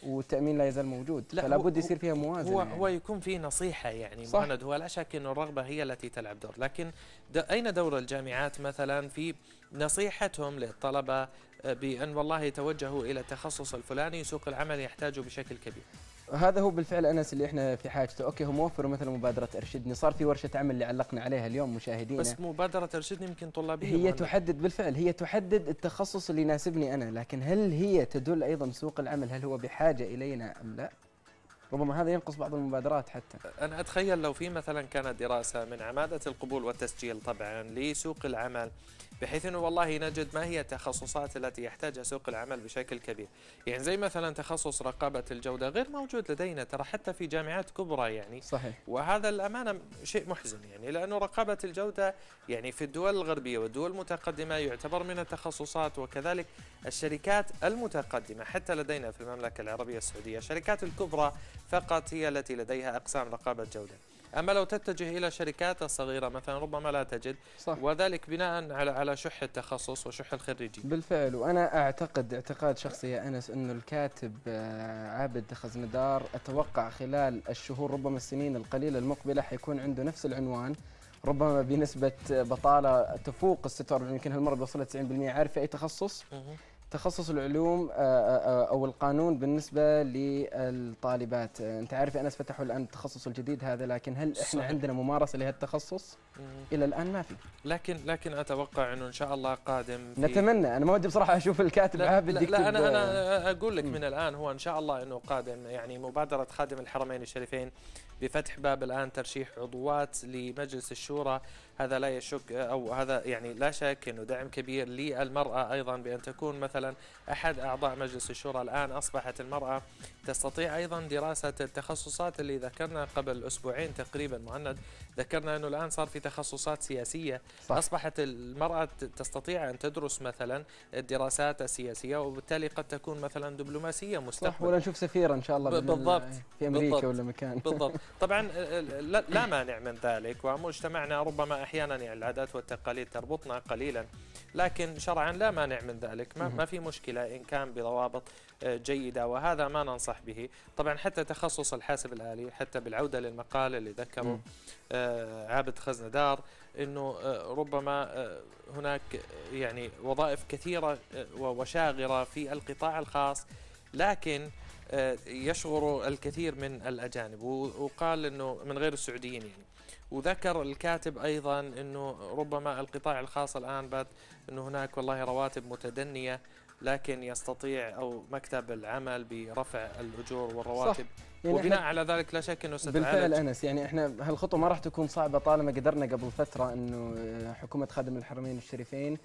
والتأمين لا يزال موجود لا فلا بد يصير فيها موازنة هو يعني. هو يكون في نصيحة يعني صح. مهند هو لا شك إنه الرغبة هي التي تلعب دور لكن أين دور الجامعات مثلا في نصيحتهم للطلبة بأن والله توجهوا إلى التخصص الفلاني سوق العمل يحتاجه بشكل كبير هذا هو بالفعل أنس اللي إحنا في حاجته، أوكي هم وفروا مثلا مبادرة إرشدني، صار في ورشة عمل اللي علقنا عليها اليوم مشاهدينا. بس مبادرة إرشدني يمكن طلابية هي مهند. تحدد بالفعل هي تحدد التخصص اللي يناسبني أنا، لكن هل هي تدل أيضا سوق العمل؟ هل هو بحاجة إلينا أم لا؟ ربما هذا ينقص بعض المبادرات حتى. أنا أتخيل لو في مثلا كانت دراسة من عمادة القبول والتسجيل طبعا لسوق العمل. بحيث إنه والله نجد ما هي التخصصات التي يحتاجها سوق العمل بشكل كبير. يعني زي مثلا تخصص رقابة الجودة غير موجود لدينا ترى حتى في جامعات كبرى يعني. صحيح. وهذا الأمانة شيء محزن يعني لأنه رقابة الجودة يعني في الدول الغربية والدول المتقدمة يعتبر من التخصصات وكذلك الشركات المتقدمة حتى لدينا في المملكة العربية السعودية الشركات الكبرى فقط هي التي لديها أقسام رقابة جودة. أما لو تتجه إلى الشركات الصغيرة مثلا ربما لا تجد. صح. وذلك بناء على على شح التخصص وشح الخريجين. بالفعل. وأنا أعتقد اعتقاد شخصي يا أنس أنه الكاتب آه، عابد خزندار أتوقع خلال الشهور ربما السنين القليلة المقبلة حيكون عنده نفس العنوان. ربما بنسبة بطالة تفوق الستور يمكن هالمرة وصلت 90% عارف أي تخصص؟ تخصص العلوم آه، آه، آه، أو القانون بالنسبة للطالبات. أنت عارف أنس فتحوا الآن التخصص الجديد هذا لكن هل إحنا صحيح. عندنا ممارسة لهالتخصص إلى الآن ما في. لكن لكن أتوقع إنه إن شاء الله قادم نتمنى. أنا ما ودي بصراحة أشوف الكاتب عابد لا, لا أنا أنا أقول لك من الآن هو إن شاء الله إنه قادم يعني مبادرة خادم الحرمين الشريفين بفتح باب الآن ترشيح عضوات لمجلس الشورى هذا لا يشك أو هذا يعني لا شك أنه دعم كبير للمرأة أيضا بأن تكون مثلا أحد أعضاء مجلس الشورى الآن أصبحت المرأة تستطيع أيضا دراسة التخصصات اللي ذكرنا قبل أسبوعين تقريبا. مهند ذكرنا أنه الآن صار في تخصصات سياسية. صح. أصبحت المرأة تستطيع أن تدرس مثلا الدراسات السياسية وبالتالي قد تكون مثلا دبلوماسية مستقبلا. صح ولا نشوف سفيرا إن شاء الله بالضبط. في أمريكا بالضبط. ولا مكان. بالضبط. طبعا لا مانع من ذلك ومجتمعنا ربما أحيانا يعني العادات والتقاليد تربطنا قليلا لكن شرعا لا مانع من ذلك. ما, ما في مشكلة إن كان بضوابط. جيدة وهذا ما ننصح به. طبعا حتى تخصص الحاسب الآلي حتى بالعودة للمقال اللي ذكره آه، عابد خزندار إنه آه، ربما هناك يعني وظائف كثيرة وشاغرة في القطاع الخاص لكن يشغر الكثير من الأجانب. وقال إنه من غير السعوديين يعني. وذكر الكاتب أيضا إنه ربما القطاع الخاص الآن بات إنه هناك والله رواتب متدنية لكن يستطيع أو مكتب العمل برفع الأجور والرواتب. يعني وبناء على ذلك لا شك إنه ستعالج بالفعل أنس يعني إحنا هالخطوة ما راح تكون صعبة طالما قدرنا قبل فترة إنه حكومة خادم الحرمين الشريفين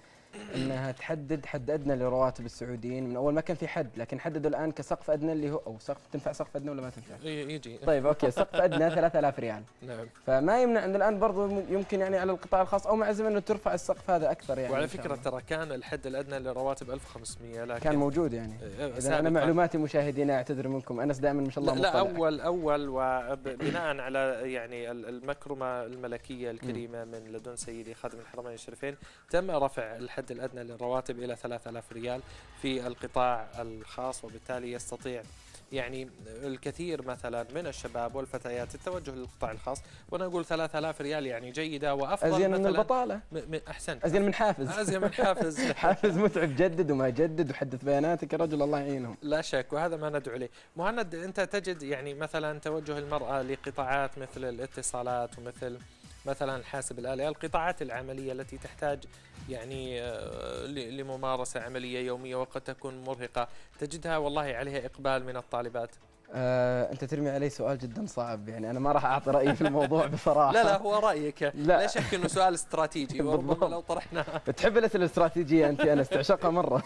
إنها تحدد حد أدنى لرواتب السعوديين من أول ما كان في حد لكن حددوا الآن كسقف أدنى اللي هو أو سقف تنفع سقف أدنى ولا ما تنفع؟ يجي. طيب أوكي سقف أدنى 3000 ريال. نعم. فما يمنع انه الآن برضو يمكن يعني على القطاع الخاص أو مع زمن إنه ترفع السقف هذا أكثر يعني وعلى فكرة ترى كان الحد الأدنى للرواتب 1500 لكن كان موجود يعني. إذا أنا معلوماتي مشاهدينا أعتذر منكم أنس دائما ما شاء الله لا, لا أول أول وبناء على يعني المكرمة الملكية الكريمة من لدن سيدي خادم الحرمين الشريفين تم رفع الحد الأدنى للرواتب الراتب إلى 3000 ريال في القطاع الخاص وبالتالي يستطيع يعني الكثير مثلا من الشباب والفتيات التوجه للقطاع الخاص. وأنا أقول 3000 ريال يعني جيدة وأفضل أزين من البطالة. احسنت أزين من حافز. أزين من حافز. حافز متعب جدد وما جدد وحدث بياناتك يا رجل الله يعينهم. لا شك وهذا ما ندعو إليه. مهند أنت تجد يعني مثلا توجه المرأة لقطاعات مثل الاتصالات ومثل مثلا الحاسب الآلي القطاعات العملية التي تحتاج يعني آه، لممارسة عملية يومية وقد تكون مرهقة. تجدها والله عليها إقبال من الطالبات. آه، أنت ترمي علي سؤال جدا صعب يعني أنا ما راح أعطي رأيي في الموضوع بصراحة. لا لا هو رأيك. لا, لا شك إنه سؤال استراتيجي وربما لو طرحناه تحب الأسئلة الاستراتيجية أنت أنا تعشقها مرة.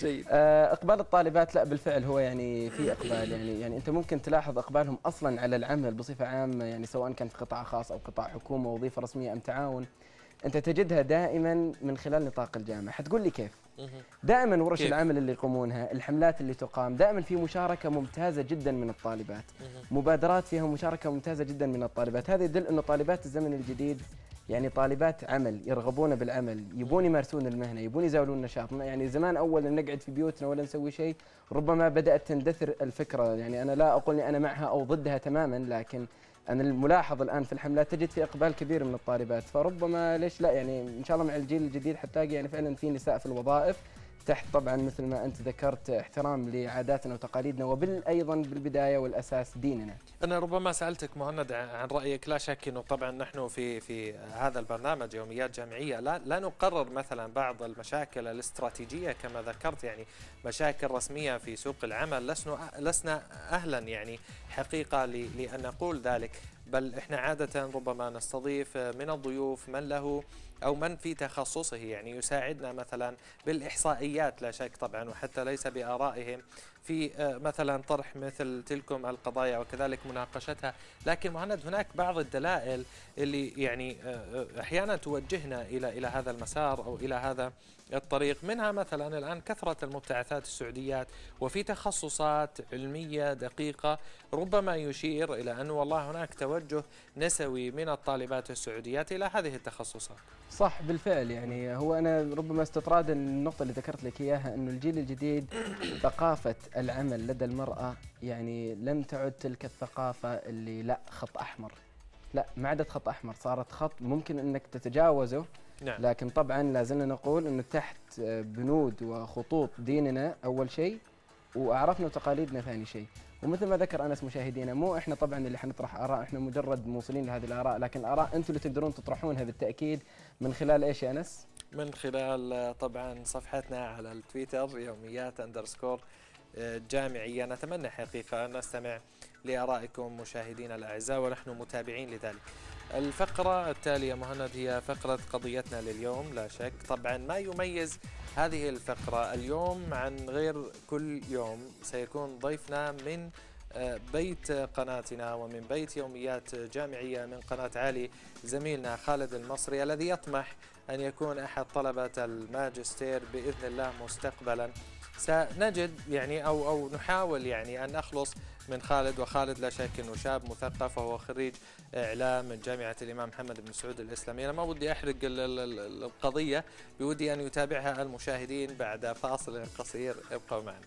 جيد. آه، إقبال الطالبات لا بالفعل هو يعني في إقبال يعني يعني أنت ممكن تلاحظ إقبالهم أصلا على العمل بصفة عامة يعني سواء كان في قطاع خاص أو قطاع حكومة وظيفة رسمية أم تعاون. أنت تجدها دائما من خلال نطاق الجامعة. حتقول لي كيف؟ دائما ورش كيف؟ العمل اللي يقومونها الحملات اللي تقام دائما في مشاركة ممتازة جدا من الطالبات. مبادرات فيها مشاركة ممتازة جدا من الطالبات. هذا يدل إنه طالبات الزمن الجديد يعني طالبات عمل يرغبون بالعمل يبون يمارسون المهنة يبون يزاولون النشاط. يعني زمان أول نقعد في بيوتنا ولا نسوي شيء ربما بدأت تندثر الفكرة. يعني أنا لا أقول إني أنا معها أو ضدها تماما لكن أنا الملاحظ الآن في الحملات تجد في إقبال كبير من الطالبات فربما ليش لا؟ يعني إن شاء الله مع الجيل الجديد حتلاقي يعني فعلا في نساء في الوظائف. تحت طبعا مثل ما أنت ذكرت احترام لعاداتنا وتقاليدنا وبالايضا بالبداية والأساس ديننا. أنا ربما سألتك مهند عن رأيك. لا شك إنه طبعا نحن في في هذا البرنامج يوميات جامعيه لا لا نقرر مثلا بعض المشاكل الاستراتيجية كما ذكرت يعني مشاكل رسمية في سوق العمل. لسنا لسنا أهلا يعني حقيقة لأن نقول ذلك. بل إحنا عادة ربما نستضيف من الضيوف من له أو من في تخصصه يعني يساعدنا مثلا بالإحصائيات لا شك طبعا وحتى ليس بآرائهم. في آه، مثلا طرح مثل تلكم القضايا وكذلك مناقشتها. لكن مهند هناك بعض الدلائل اللي يعني آه، آه، أحيانا توجهنا إلى إلى هذا المسار أو إلى هذا الطريق. منها مثلا الآن كثرة المبتعثات السعوديات وفي تخصصات علمية دقيقة ربما يشير إلى أن والله هناك توجه نسوي من الطالبات السعوديات إلى هذه التخصصات. صح بالفعل. يعني هو أنا ربما استطراد النقطة اللي ذكرت لك إياها أنه الجيل الجديد ثقافة العمل لدى المرأة يعني لم تعد تلك الثقافة اللي لا خط أحمر. لا ما عادت خط أحمر صارت خط ممكن أنك تتجاوزه. نعم. لكن طبعا لازلنا نقول إنه تحت بنود وخطوط ديننا أول شيء واعرافنا وتقاليدنا ثاني شيء. ومثل ما ذكر أنس مشاهدينا مو إحنا طبعا اللي حنطرح آراء إحنا مجرد موصلين لهذه الآراء لكن الآراء أنتم اللي تقدرون تطرحونها بالتاكيد من خلال إيش يا أنس؟ من خلال طبعا صفحتنا على التويتر يوميات أندرسكور جامعية نتمنى حقيقة أن نستمع لآرائكم مشاهدينا الأعزاء ونحن متابعين لذلك. الفقرة التالية مهند هي فقرة قضيتنا لليوم لا شك. طبعا ما يميز هذه الفقرة اليوم عن غير كل يوم. سيكون ضيفنا من آه، بيت قناتنا ومن بيت يوميات جامعية من قناة عالي زميلنا خالد المصري الذي يطمح أن يكون أحد طلبة الماجستير بإذن الله مستقبلا. سنجد يعني أو أو نحاول يعني أن نخلص من خالد وخالد لا شك أنه شاب مثقف وهو خريج إعلام من جامعة الإمام محمد بن سعود الإسلامية. أنا ما ودي أحرق القضية بودي أن يتابعها المشاهدين بعد فاصل قصير. ابقوا معنا.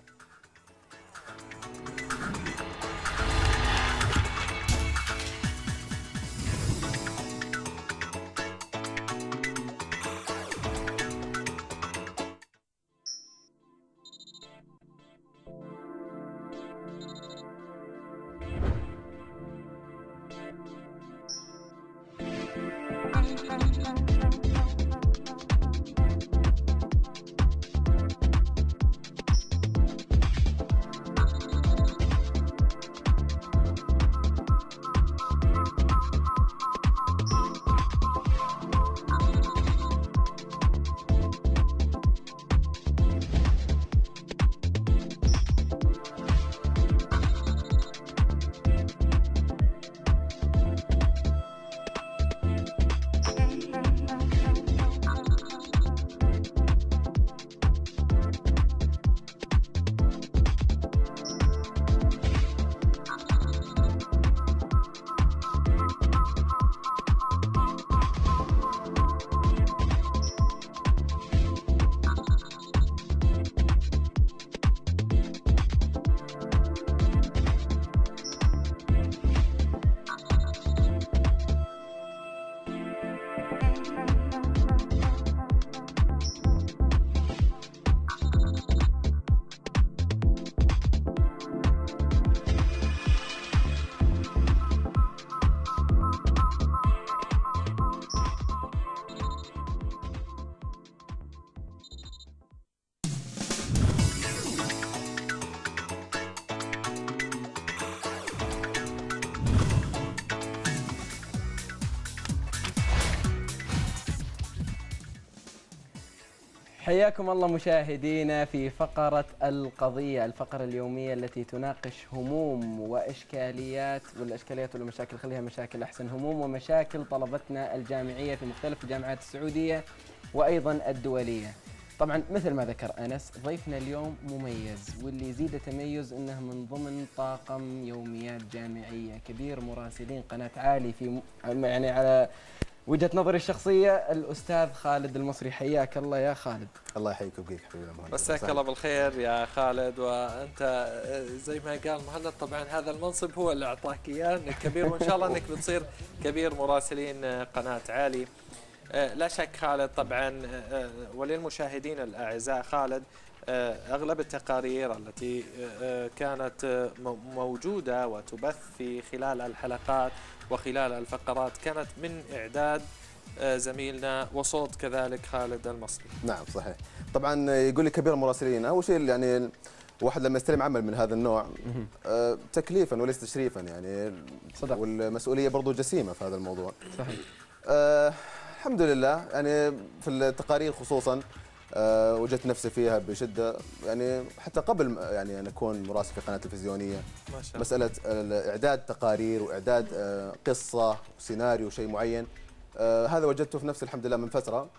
حياكم الله مشاهدينا في فقرة القضية الفقرة اليومية التي تناقش هموم وإشكاليات والإشكاليات والمشاكل خليها مشاكل أحسن هموم ومشاكل طلبتنا الجامعية في مختلف الجامعات السعودية وأيضا الدولية. طبعا مثل ما ذكر أنس ضيفنا اليوم مميز واللي يزيد تميز أنه من ضمن طاقم يوميات جامعية كبير مراسلين قناة عالي في يعني على وجهة نظري الشخصية الأستاذ خالد المصري. حياك الله يا خالد. الله يحييك ويبقيك حبيبي مهند. مساك الله بالخير يا خالد. وأنت آه، زي ما قال مهند طبعا هذا المنصب هو اللي أعطاك إياه إنك كبير وإن شاء الله إنك بتصير كبير مراسلين قناة عالي. آه، لا شك خالد طبعا آه، وللمشاهدين الأعزاء خالد أغلب التقارير التي كانت موجودة وتبث في خلال الحلقات وخلال الفقرات كانت من إعداد آه، زميلنا وصوت كذلك خالد المصري. نعم صحيح. طبعا يقول لي كبير المراسلين أول شيء يعني واحد لما يستلم عمل من هذا النوع آه تكليفا وليس تشريفا يعني صدق. والمسؤولية برضو جسيمة في هذا الموضوع. صحيح. آه الحمد لله يعني في التقارير خصوصا أه وجدت نفسي فيها بشدة. يعني حتى قبل يعني ان أكون مراسل في قناة تلفزيونية. ما شاء الله. مسألة إعداد تقارير وإعداد أه قصة وسيناريو شيء معين. أه هذا وجدته في نفسي الحمد لله من فترة.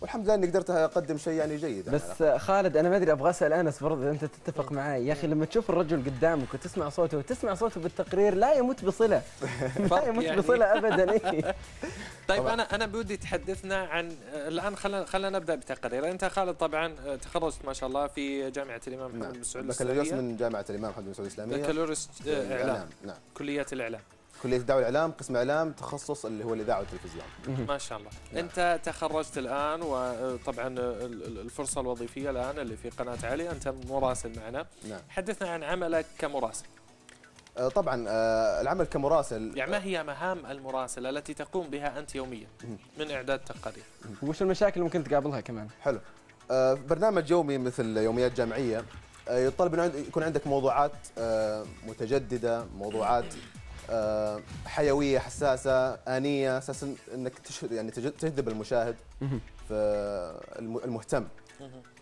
والحمد لله اني قدرت اقدم شيء يعني جيد بس يعني خالد أنا ما أدري أبغى أسأل أنس برضه أنت تتفق معي يا أخي لما تشوف الرجل قدامك وتسمع صوته وتسمع صوته بالتقرير لا يموت بصلة. لا يموت يعني. بصلة ابدا إيه. طيب أنا أنا بودي تحدثنا عن الآن خلينا خلينا نبدأ بتقرير. أنت خالد طبعا تخرجت ما شاء الله في جامعة الإمام محمد بن سعود الإسلامية. من جامعة الإمام محمد بن سعود الإسلامية. بكالوريوس إعلام نعم. كلية الإعلام. كلية الدعوة والإعلام قسم إعلام تخصص اللي هو الإذاعة والتلفزيون. ما شاء الله. نعم. أنت تخرجت الآن وطبعا الفرصة الوظيفية الآن اللي في قناة علي أنت مراسل معنا. نعم. حدثنا عن عملك كمراسل. آه، طبعا آه، العمل كمراسل. يعني ما هي مهام المراسل التي تقوم بها أنت يوميا من إعداد تقارير؟ وش المشاكل اللي ممكن تقابلها كمان؟ حلو. آه، برنامج يومي مثل يوميات جامعية يطلب إنه يكون عندك موضوعات متجددة موضوعات حيوية حساسة آنية أساسا إنك تشهد يعني تج- تجذب المشاهد المهتم.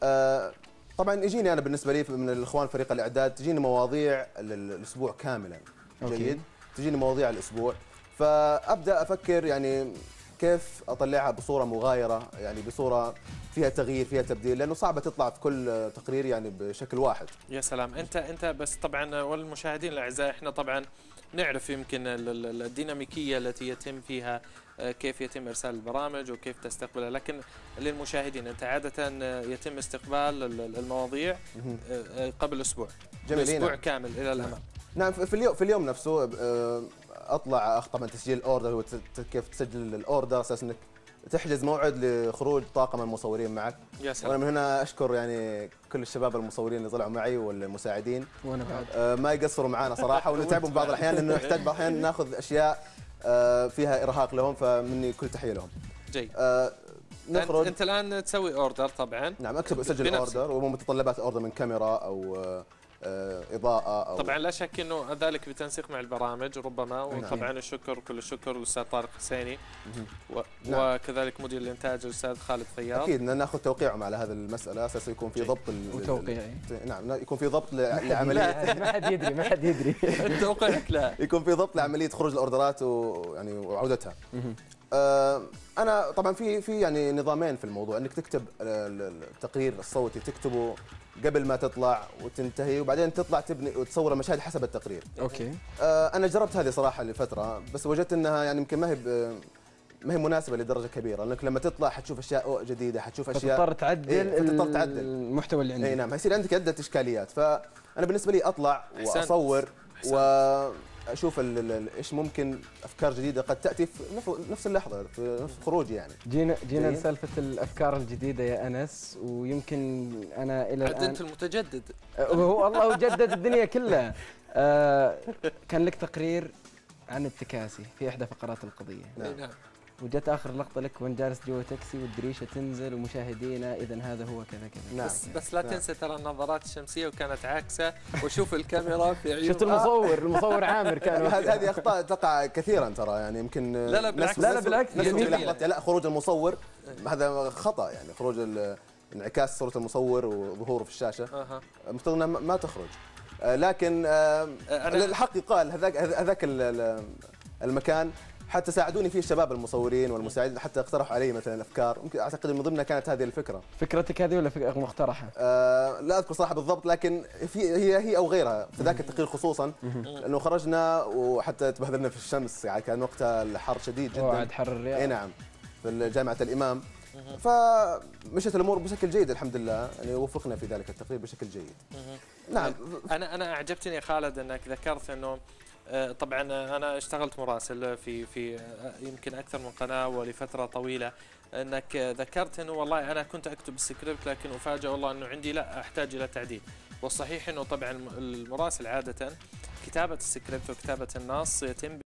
آه، طبعا يجيني أنا بالنسبة لي من الإخوان فريق الإعداد تجيني مواضيع الأسبوع كاملا. أوكي. جيد. تجيني مواضيع الأسبوع. فأبدأ أفكر يعني كيف أطلعها بصورة مغايرة يعني بصورة فيها تغيير فيها تبديل لأنه صعبة تطلع في كل تقرير يعني بشكل واحد. يا سلام. أنت أنت بس طبعا والمشاهدين الأعزاء إحنا طبعا نعرف يمكن ال- ال- الديناميكية التي يتم فيها آه، كيف يتم إرسال البرامج وكيف تستقبلها. لكن للمشاهدين أنت عادة آه، يتم استقبال ال- ال- المواضيع. آه، قبل أسبوع. جميل. أسبوع نعم. كامل إلى الأمام. نعم في اليوم في اليوم نفسه أطلع طبعا تسجيل ال order كيف تسجل ال order أساس إنك تحجز موعد لخروج طاقم المصورين معك. يا وأنا سلام من هنا أشكر يعني كل الشباب المصورين اللي طلعوا معي والمساعدين. وأنا بعد. آه، ما يقصروا معنا صراحة ونتعبهم بعض الأحيان لأنه يحتاج بعض الأحيان ناخذ أشياء آه، فيها إرهاق لهم فمني كل تحية لهم. جيد. آه، انت, نخرج. أنت الآن تسوي order طبعا. نعم أكتب أسجل. order ومتطلبات ال order من كاميرا أو آه، إضاءة أو طبعا لا شك إنه ذلك بتنسيق مع البرامج ربما وطبعا الشكر كل الشكر للاستاذ طارق حسيني. و... نعم. وكذلك مدير الإنتاج الأستاذ خالد فياض. أكيد نأخذ توقيعهم على هذه المسألة أساس يكون في. ضبط ال- وتوقيعي. نعم يكون في ضبط لعملية. ما حد يدري ما حد يدري. انت توقعك لا. يكون في ضبط لعملية خروج الأوردرات ويعني وعودتها. آه، أنا طبعا في في يعني نظامين في الموضوع. إنك تكتب ال- التقرير الصوتي تكتبه قبل ما تطلع وتنتهي وبعدين تطلع تبني وتصور المشاهد حسب التقرير أوكي آه، أنا جربت هذه صراحة لفترة بس وجدت إنها يعني يمكن ما هي ما هي مناسبة لدرجة كبيرة لأنك لما تطلع حتشوف أشياء جديدة حتشوف أشياء فتضطر تعدل إيه، فتضطر تعدل. المحتوى اللي إي عندك نعم هيصير عندك عدة إشكاليات فأنا بالنسبة لي أطلع. وأصور أحسنت. واشوف ال- إيش ممكن أفكار جديدة. قد تأتي في نف- نفس اللحظة في نفس خروجي يعني. جينا جينا. لسالفة الأفكار الجديدة يا أنس ويمكن أنا إلى الآن أنت المتجدد. هو الله جدد الدنيا كلها. آه كان لك تقرير عن التكاسي في إحدى فقرات القضية. نعم. وجت آخر لقطة لك وانت جالس جوا تاكسي والدريشة تنزل ومشاهدينا اذا هذا هو كذا كذا. نعم. بس بس لا نعم. تنسى ترى النظارات الشمسية وكانت عاكسة. وشوف الكاميرا في عيون شفت المصور المصور عامر كان هذه هذه أخطاء تقع كثيرا ترى يعني يمكن لا لا بالعكس. لا لا بالعكس، لا خروج المصور. هذا خطأ يعني خروج انعكاس صورة المصور وظهوره في الشاشة. المفترض إنها ما ما تخرج. آه، لكن آه، الحق يقال هذاك هذاك ال- ال- المكان. حتى ساعدوني فيه الشباب المصورين والمساعدين حتى اقترحوا علي مثلا أفكار. ممكن أعتقد من ضمنها كانت هذه الفكرة. فكرتك هذه ولا فكرة مقترحة؟ آه، لا أذكر صراحة بالضبط لكن في هي هي أو غيرها في ذاك التقرير خصوصا لأنه خرجنا وحتى تبهدلنا في الشمس يعني كان وقتها الحر شديد وعد جدا حر الرياض إي نعم في جامعة الإمام. فمشت الأمور بشكل جيد الحمد لله يعني وفقنا في ذلك التقرير بشكل جيد. نعم. أنا أنا أعجبتني خالد إنك ذكرت إنه طبعا أنا اشتغلت مراسل في في آه، يمكن أكثر من قناة ولفترة طويلة. أنك آه، ذكرت إنه والله أنا كنت أكتب السكريبت لكن افاجئ والله إنه عندي لا أحتاج إلى تعديل. والصحيح إنه طبعا الم- المراسل عادة كتابة السكريبت وكتابة النص يتم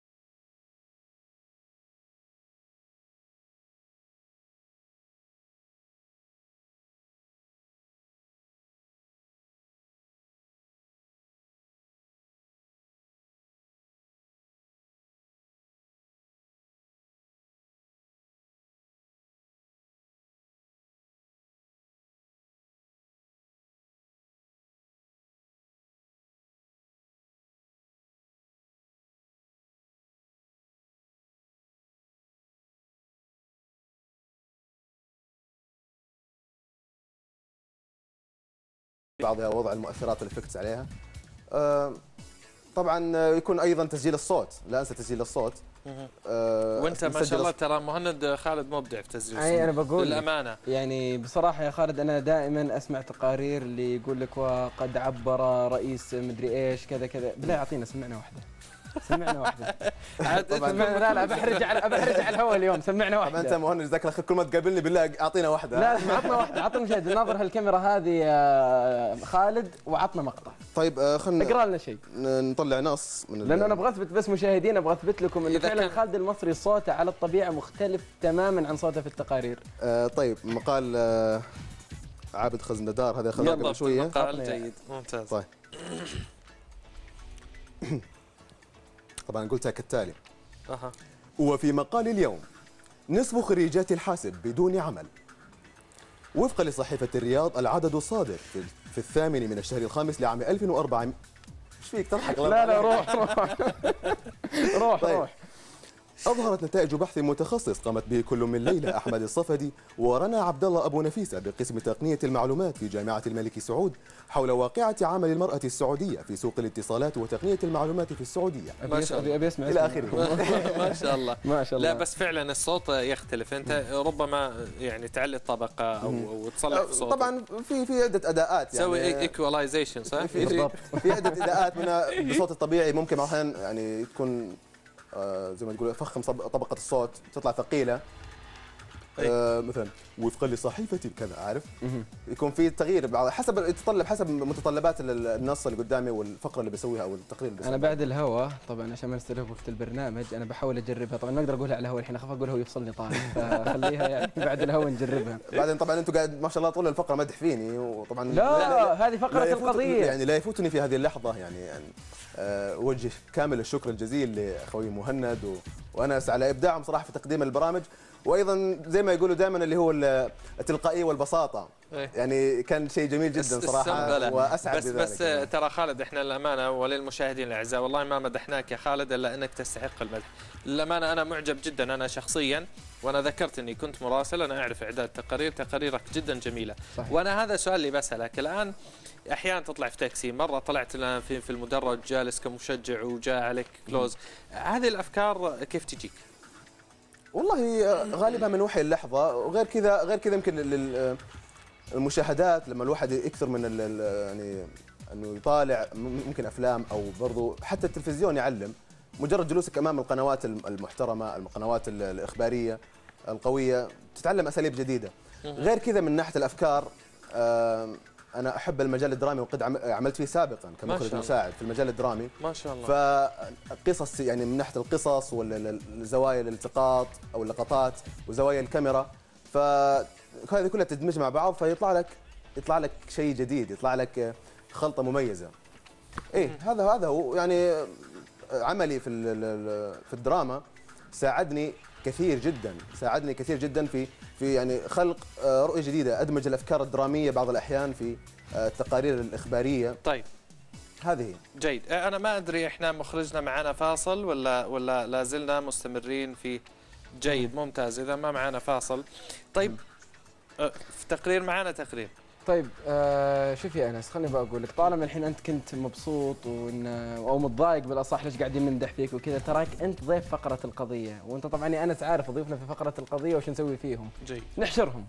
بعضها وضع المؤثرات الافكتس عليها طبعا يكون أيضا تسجيل الصوت لا أنسى تسجيل الصوت آه، وأنت ما شاء الله الصوت. ترى مهند خالد مبدع في تسجيل أي أنا الصوت. بقول. للأمانة يعني بصراحة يا خالد أنا دائما أسمع تقارير اللي يقول لك وقد عبر رئيس مدري إيش كذا كذا بالله أعطينا سمعنا واحدة سمعنا. سمعنا لا لا بحرج على بحرج على الهواء اليوم. سمعنا طبعا أنت مهند جزاك الله خير كل ما تقابلني بالله أعطينا واحدة. لا عطنا واحدة. عطنا مشاهد. ناظر هالكاميرا هذه يا خالد وعطنا مقطع. طيب آه، خلنا اقرأ لنا شيء. نطلع نص من لأنه أنا أبغى أثبت بس مشاهدين أبغى أثبت لكم إنه فعلا خالد المصري صوته على الطبيعة مختلف تماما عن صوته في التقارير. آه، طيب مقال آه، عابد خزندار هذا اخذناه قبل شوية. عطنا- جيد. ممتاز. طيب. طبعا قلتها كالتالي. أها. وفي مقال اليوم نصف خريجات الحاسب بدون عمل. وفقا لصحيفة الرياض العدد الصادر في, في الثامن من الشهر الخامس لعام 1400 إيش فيك تضحك؟ لا لا روح روح روح طيب. روح. أظهرت نتائج بحث متخصص قامت به كل من ليلى أحمد الصفدي ورنا عبد الله أبو نفيسة بقسم تقنية المعلومات في جامعة الملك سعود حول واقعة عمل المرأة السعودية في سوق الاتصالات وتقنية المعلومات في السعودية. ما ابي شاء ابي أبي اسمع إلى. آخره. ما شاء الله. ما شاء الله. لا بس فعلا الصوت يختلف. أنت ربما يعني تعلي الطبقه أو أو تصلح في صوتك. طبعا في في عدة أداءات تسوي يعني ايكولايزيشن صح؟ في بالضبط. في عدة أداءات منها بصوت الطبيعي ممكن أحيانا يعني تكون زي ما تقول فخم طبقة الصوت تطلع ثقيلة. آه، مثلا وفقا لصحيفة كذا عارف. يكون في تغيير حسب يتطلب حسب متطلبات ال- النص اللي قدامي والفقرة اللي بسويها أو التقرير اللي أنا بسويه بعد الهوا طبعا عشان ما نستهلك وقت البرنامج أنا بحاول أجربها. طبعا ما أقدر أقولها على الهوا الحين أخاف أقولها ويفصلني طارق فخليها يعني بعد الهوا نجربها. بعدين طبعا أنتم قاعد ما شاء الله طول الفقرة مدح فيني وطبعا لا هذه فقرة لا يفوت- القضية. يعني لا يفوتني في هذه اللحظة يعني, يعني آه، اوجه كامل الشكر الجزيل لأخوي مهند و... وأنا أسعى على إبداعهم صراحة في تقديم البرامج وأيضا زي ما يقولوا دائما اللي هو ال- التلقائية والبساطة إيه. يعني كان شيء جميل جدا صراحة. وأسعد بس بذلك بس آه، ترى خالد إحنا للأمانة وللمشاهدين الأعزاء والله ما مدحناك يا خالد إلا إنك تستحق المدح للأمانة أنا معجب جدا أنا شخصيا وأنا ذكرت إني كنت مراسل أنا أعرف إعداد تقارير تقاريرك جدا جميلة صحيح. وأنا هذا السؤال اللي بسألك الآن أحيانا تطلع في تاكسي. مرة طلعت لنا في في المدرج جالس كمشجع وجاء عليك كلوز. هذه الأفكار كيف تجيك؟ والله غالبا من وحي اللحظة. وغير كذا غير كذا يمكن المشاهدات لما الواحد يكثر من يعني أنه يطالع ممكن أفلام أو برضو حتى التلفزيون يعلم. مجرد جلوسك أمام القنوات الم- المحترمة القنوات ال- الإخبارية القوية تتعلم أساليب جديدة. غير كذا من ناحية الأفكار أنا أحب المجال الدرامي وقد عم- عملت فيه سابقا كمخرج. مساعد في المجال الدرامي. ما شاء الله. فقصص يعني من ناحية القصص والزوايا الالتقاط أو اللقطات وزوايا الكاميرا. فهذه كلها تدمج مع بعض فيطلع لك يطلع لك شيء جديد يطلع لك خلطة مميزة. إيه هذا هذا هو يعني عملي في في الدراما ساعدني كثير جدا ساعدني كثير جدا في في يعني خلق آه، رؤية جديدة أدمج الأفكار الدرامية بعض الأحيان في آه، التقارير الإخبارية. طيب. هذه جيد. أه، أنا ما أدري إحنا مخرجنا معنا فاصل ولا ولا لا زلنا مستمرين في جيد. ممتاز. إذا ما معنا فاصل. طيب. في تقرير معنا تقرير. طيب آه شوف يا أنس خليني بقى أقول لك طالما الحين أنت كنت مبسوط وإن أو متضايق بالأصح ليش قاعدين نمدح فيك وكذا تراك أنت ضيف فقرة القضية. وأنت طبعا يا أنس عارف ضيوفنا في فقرة القضية وش نسوي فيهم. جيد. نحشرهم.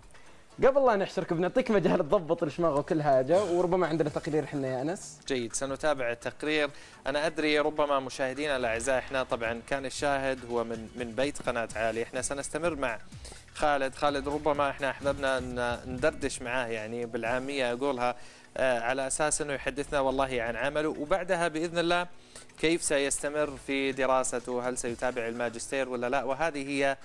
قبل لا نحشرك بنعطيك مجال تضبط الشماغ وكل حاجة وربما عندنا تقرير إحنا يا أنس. جيد سنتابع التقرير. أنا أدري ربما مشاهدينا الأعزاء إحنا طبعا كان الشاهد هو من من بيت قناة عالي. إحنا سنستمر مع خالد. خالد ربما إحنا أحببنا أن ندردش معاه يعني بالعامية أقولها آه، على أساس إنه يحدثنا والله عن عمله. وبعدها بإذن الله كيف سيستمر في دراسته؟ هل سيتابع الماجستير ولا لا؟ وهذه هي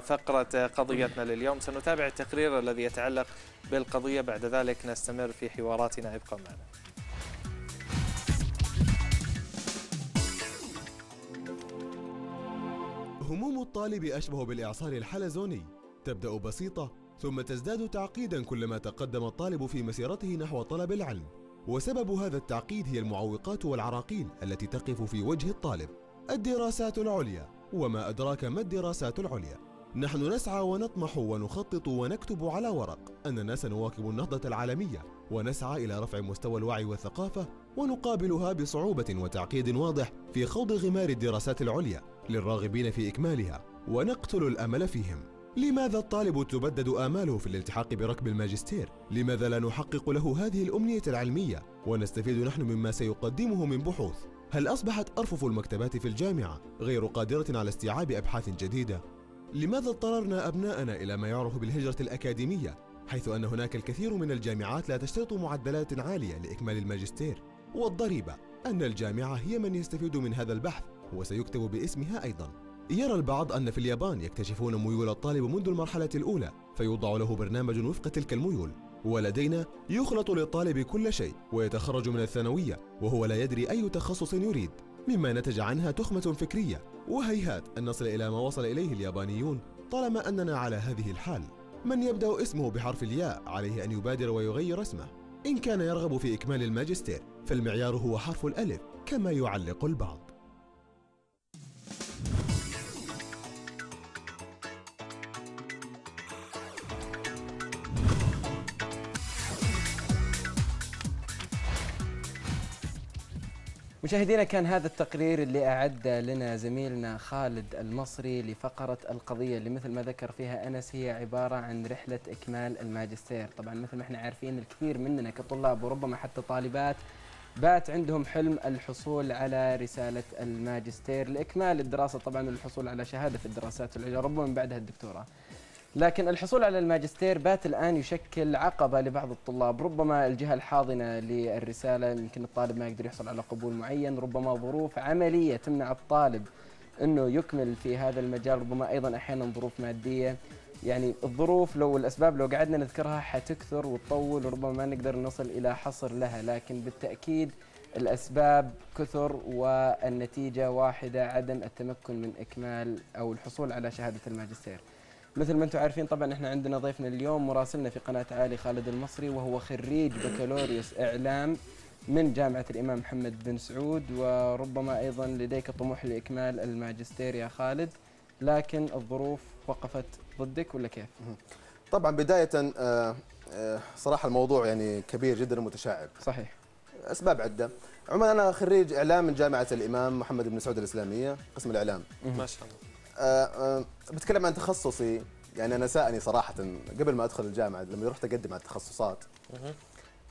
فقرة آه، قضيتنا لليوم. سنتابع التقرير الذي يتعلق بالقضية. بعد ذلك نستمر في حواراتنا. ابقوا معنا. هموم الطالب أشبه بالإعصار الحلزوني. تبدأ بسيطة ثم تزداد تعقيدا كلما تقدم الطالب في مسيرته نحو طلب العلم. وسبب هذا التعقيد هي المعوقات والعراقيل التي تقف في وجه الطالب. الدراسات العليا. وما أدراك ما الدراسات العليا نحن نسعى ونطمح ونخطط ونكتب على ورق أننا سنواكب النهضة العالمية ونسعى إلى رفع مستوى الوعي والثقافة ونقابلها بصعوبة وتعقيد واضح في خوض غمار الدراسات العليا للراغبين في إكمالها ونقتل الأمل فيهم لماذا الطالب تبدد آماله في الالتحاق بركب الماجستير؟ لماذا لا نحقق له هذه الأمنية العلمية ونستفيد نحن مما سيقدمه من بحوث؟ هل أصبحت أرفف المكتبات في الجامعة غير قادرة على استيعاب أبحاث جديدة؟ لماذا اضطررنا أبناءنا إلى ما يعرف بالهجرة الأكاديمية حيث أن هناك الكثير من الجامعات لا تشترط معدلات عالية لإكمال الماجستير؟ والضريبة أن الجامعة هي من يستفيد من هذا البحث وسيكتب باسمها أيضا. يرى البعض أن في اليابان يكتشفون ميول الطالب منذ المرحلة الأولى فيوضع له برنامج وفق تلك الميول. ولدينا يخلط للطالب كل شيء ويتخرج من الثانوية وهو لا يدري أي تخصص يريد. مما نتج عنها تخمة فكرية وهيهات أن نصل إلى ما وصل إليه اليابانيون طالما أننا على هذه الحال. من يبدأ اسمه بحرف الياء عليه أن يبادر ويغير اسمه. إن كان يرغب في إكمال الماجستير فالمعيار هو حرف الألف كما يعلق البعض. مشاهدينا كان هذا التقرير اللي أعد لنا زميلنا خالد المصري لفقرة القضية اللي مثل ما ذكر فيها أنس هي عبارة عن رحلة إكمال الماجستير. طبعا مثل ما إحنا عارفين الكثير مننا كطلاب وربما حتى طالبات بات عندهم حلم الحصول على رسالة الماجستير. لإكمال الدراسة طبعا والحصول على شهادة في الدراسات العليا ربما من بعدها الدكتوراه. لكن الحصول على الماجستير بات الآن يشكل عقبة لبعض الطلاب. ربما الجهة الحاضنة للرسالة يمكن الطالب ما يقدر يحصل على قبول معين. ربما ظروف عملية تمنع الطالب أنه يكمل في هذا المجال. ربما أيضا أحيانا ظروف مادية. يعني الظروف لو الأسباب لو قعدنا نذكرها حتكثر وتطول وربما ما نقدر نصل إلى حصر لها. لكن بالتأكيد الأسباب كثر والنتيجة واحدة عدم التمكن من إكمال أو الحصول على شهادة الماجستير. مثل ما أنتم عارفين طبعا إحنا عندنا ضيفنا اليوم مراسلنا في قناة عالي خالد المصري وهو خريج بكالوريوس إعلام من جامعة الإمام محمد بن سعود وربما أيضا لديك طموح لإكمال الماجستير يا خالد لكن الظروف وقفت ضدك ولا كيف؟ طبعا بداية آه، آه، صراحة الموضوع يعني كبير جدا ومتشعب. صحيح. أسباب عدة. عموما أنا خريج إعلام من جامعة الإمام محمد بن سعود الإسلامية قسم الإعلام. ما شاء الله. بتكلم عن تخصصي. يعني أنا ساءني صراحة قبل ما أدخل الجامعة لما رحت أقدم على التخصصات.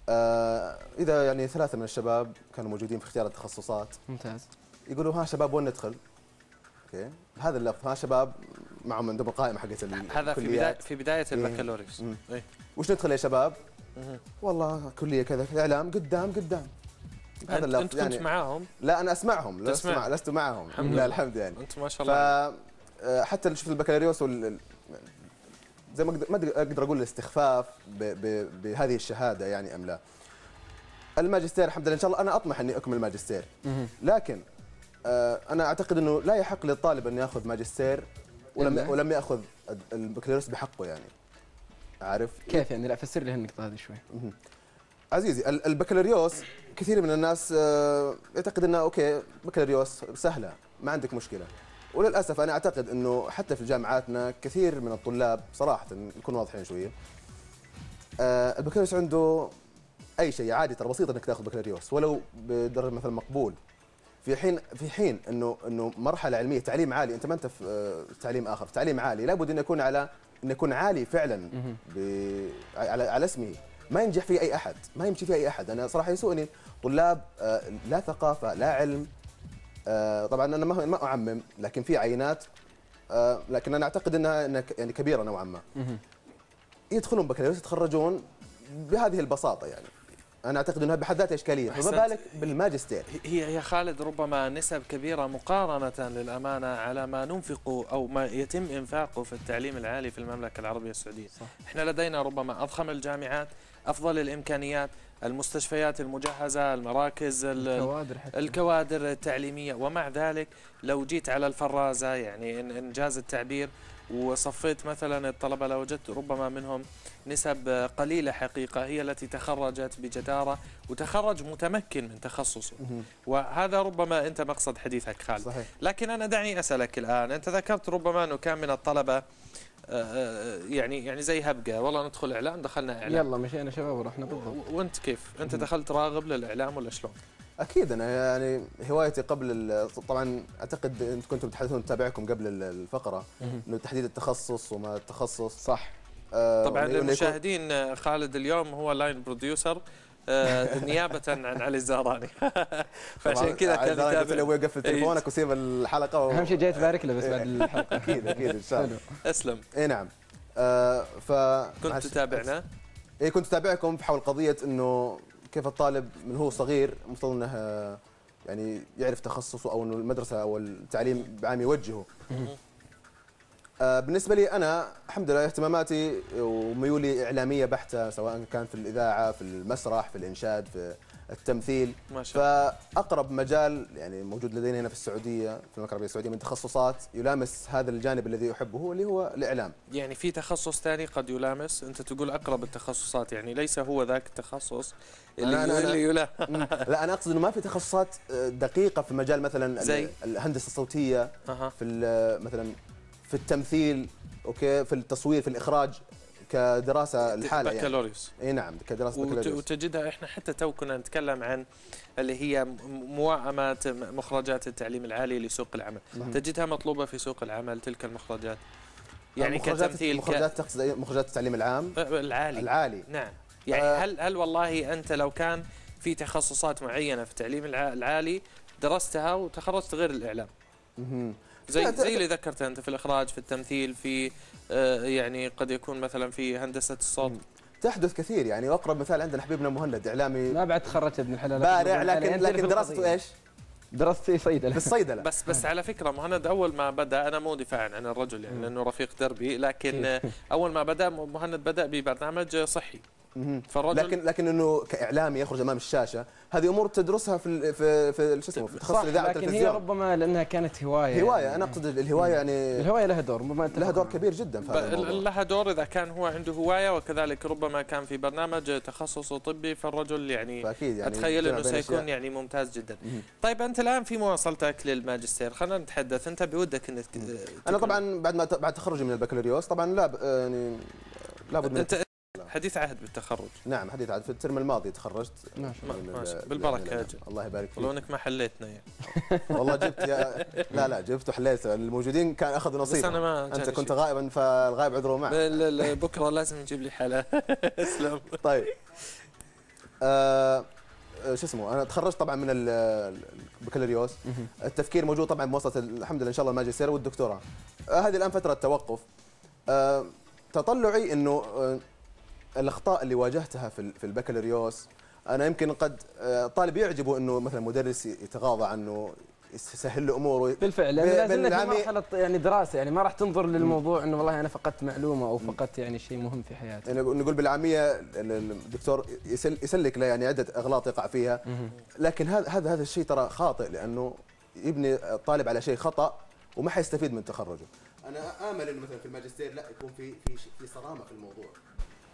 أه إذا يعني ثلاثة من الشباب كانوا موجودين في اختيار التخصصات. ممتاز. يقولوا ها شباب وين ندخل؟ أوكي. بهذا اللفظ ها شباب معهم عندهم القائمة حقت هذا في بدايه في بداية البكالوريوس. إيه؟ وش ندخل يا شباب؟ والله كلية كذا إعلام قدام قدام. هذا اللفظ أنت كنت يعني معاهم؟ لا أنا أسمعهم لست مع لست معهم. الحمد لله. الحمد يعني. أنت ما شاء الله آه، حتى شفت البكالوريوس وال زي ما ما أقدر أقول الاستخفاف بهذه الشهادة يعني أم لا. الماجستير الحمد لله إن شاء الله أنا أطمح إني أكمل الماجستير لكن آه، أنا أعتقد إنه لا يحق للطالب أن يأخذ ماجستير ولم ولم يأخذ البكالوريوس بحقه يعني. عارف؟ كيف يعني؟ لا فسر لي النقطه هذه شوي. عزيزي البكالوريوس كثير من الناس آه، يعتقد إنه okay بكالوريوس سهلة ما عندك مشكلة. وللأسف أنا أعتقد إنه حتى في جامعاتنا كثير من الطلاب صراحة نكون واضحين شوية آه البكالوريوس عنده أي شيء عادي ترى بسيط إنك تاخذ بكالوريوس ولو بدرجة مثلا مقبول. في حين في حين إنه إنه مرحلة علمية تعليم عالي أنت ما أنت في آه، تعليم آخر في تعليم عالي لابد إنه يكون على إنه يكون عالي فعلا على على اسمه. ما ينجح فيه أي أحد ما يمشي فيه أي أحد. أنا صراحة يسوءني طلاب آه، لا ثقافة لا علم طبعا أنا ما ما أعمم لكن في عينات آه، لكن أنا أعتقد انها يعني كبيرة نوعا ما. يدخلون بكالوريوس يتخرجون بهذه البساطة يعني. أنا أعتقد إنها بحد ذاتها إشكالية فما بالك بالماجستير؟ هي يا خالد ربما نسب كبيرة مقارنة للأمانة على ما ننفق أو ما يتم إنفاقه في التعليم العالي في المملكة العربية السعودية. صح. إحنا لدينا ربما أضخم الجامعات أفضل الإمكانيات المستشفيات المجهزة المراكز الكوادر, حتى. الكوادر التعليمية ومع ذلك لو جيت على الفرازة يعني إن إنجاز التعبير وصفيت مثلا الطلبة لوجدت ربما منهم نسب قليلة حقيقة هي التي تخرجت بجدارة وتخرج متمكن من تخصصه وهذا ربما أنت مقصد حديثك خالد صحيح. لكن أنا دعني أسألك الآن أنت ذكرت ربما أنه كان من الطلبة يعني يعني زي هبقه والله ندخل إعلام دخلنا إعلام. يلا مشينا شباب ورحنا بالضبط. وأنت كيف؟ أنت دخلت راغب للإعلام ولا شلون؟ أكيد أنا يعني هوايتي قبل طبعا أعتقد أنتم كنتم تحدثون تتابعكم قبل الفقرة إنه تحديد التخصص وما التخصص. صح. آه طبعا للمشاهدين خالد اليوم هو line producer نيابة عن علي الزهراني. فعشان كذا كان يتابع. أبوي قفل تليفونك وسيب الحلقة و... أهم شيء جاي تبارك له بس بعد الحلقة. أكيد أكيد إن شاء الله. أسلم. اي نعم. آه ف كنت تتابعنا؟ اي كنت أتابعكم حول قضية إنه كيف الطالب من هو صغير المفروض إنه يعني يعرف تخصصه أو إنه المدرسة أو التعليم بعام يوجهه. آه، بالنسبة لي أنا الحمد لله اهتماماتي وميولي إعلامية بحتة سواء كان في الإذاعة في المسرح في الإنشاد في التمثيل. ما شاء الله. فأقرب مجال يعني موجود لدينا هنا في السعودية في المملكة العربية السعودية من تخصصات يلامس هذا الجانب الذي أحبه اللي هو الإعلام. يعني في تخصص ثاني قد يلامس؟ أنت تقول أقرب التخصصات يعني ليس هو ذاك التخصص اللي أنا- أنا- اللي يلا لا أنا أقصد إنه ما في تخصصات آه، دقيقة في مجال مثلا زي؟ الهندسة الصوتية في مثلا في التمثيل okay في التصوير في الإخراج كدراسة الحاله يعني. بكالوريوس إي نعم كدراسة بكالوريوس وتجدها إحنا حتى تو كنا نتكلم عن اللي هي م- موائمة مخرجات التعليم العالي لسوق العمل. تجدها مطلوبة في سوق العمل تلك المخرجات. يعني مخرجات كتمثيل. مخرجات تقصد أي- مخرجات التعليم العام؟ العالي. العالي. نعم. يعني آه. هل هل والله أنت لو كان في تخصصات معينة في التعليم الع- العالي درستها وتخرجت غير الإعلام؟ مهم. زي زي اللي ذكرته أنت في الإخراج في التمثيل في آه، يعني قد يكون مثلا في هندسة الصوت. تحدث كثير يعني واقرب مثال عندنا حبيبنا مهند إعلامي. ما بعد تخرجت ابن الحلال بارع لكن في لكن دراسته. إيش؟ دراستي صيدلة. بالصيدله بس بس على فكرة مهند أول ما بدأ أنا مو دفاعا عن الرجل يعني لأنه رفيق دربي لكن أول ما بدأ مهند بدأ ببرنامج صحي. فالرجل لكن لكن إنه كإعلامي يخرج أمام الشاشة هذه أمور تدرسها في ال- في في شو اسمه في تخصص الاذاعه لكن هي والتلفزيون ربما لأنها كانت هواية هواية يعني. أنا أقصد الهواية يعني الهواية لها دور ربما لها دور. كبير جدا في هذا لها دور إذا كان هو عنده هواية وكذلك ربما كان في برنامج تخصص طبي فالرجل يعني فأكيد يعني أتخيل إنه سيكون. يعني ممتاز جدا. طيب أنت الآن في مواصلتك للماجستير خلينا نتحدث أنت بودك إنك أنا طبعا بعد ما بعد تخرجي من البكالوريوس طبعا لا ب- يعني لابد من انت حديث عهد بالتخرج. نعم حديث عاد في الترم الماضي تخرجت. ما شاء ما- من ماشي. ال- بالبركة من ال- أجل. الله يبارك ولو فيك إنك ما حليتنا يعني. والله جبت يا لا لا جبت وحليت. الموجودين كان أخذوا بس أنا ما أنت كنت. غائبا فالغائب عذره لا- بكرة لازم نجيب لي حلا أسلم. طيب. آه شو اسمه أنا تخرجت طبعا من ال- البكالوريوس التفكير موجود طبعا بواسطه الحمد لله إن شاء الله الماجستير والدكتوراه. هذه الآن فترة توقف آه تطلعي إنه آه الأخطاء اللي واجهتها في في البكالوريوس أنا يمكن قد آه طالب يعجبه إنه مثلا مدرس يتغاضى عنه يسهل له أموره. بالفعل لأن ب- لا زلنا في مرحلة يعني دراسة يعني ما راح تنظر للموضوع إنه والله أنا فقدت معلومة أو فقدت يعني شيء مهم في حياتي. يعني نقول بالعامية ال- ال- الدكتور يسل يسلك له يعني عدة أغلاط يقع فيها. لكن هذا هذا هذا الشيء ترى خاطئ لأنه يبني الطالب على شيء خطأ وما حيستفيد من تخرجه. أنا آمل إنه مثلا في الماجستير لا يكون في في في صرامة في الموضوع.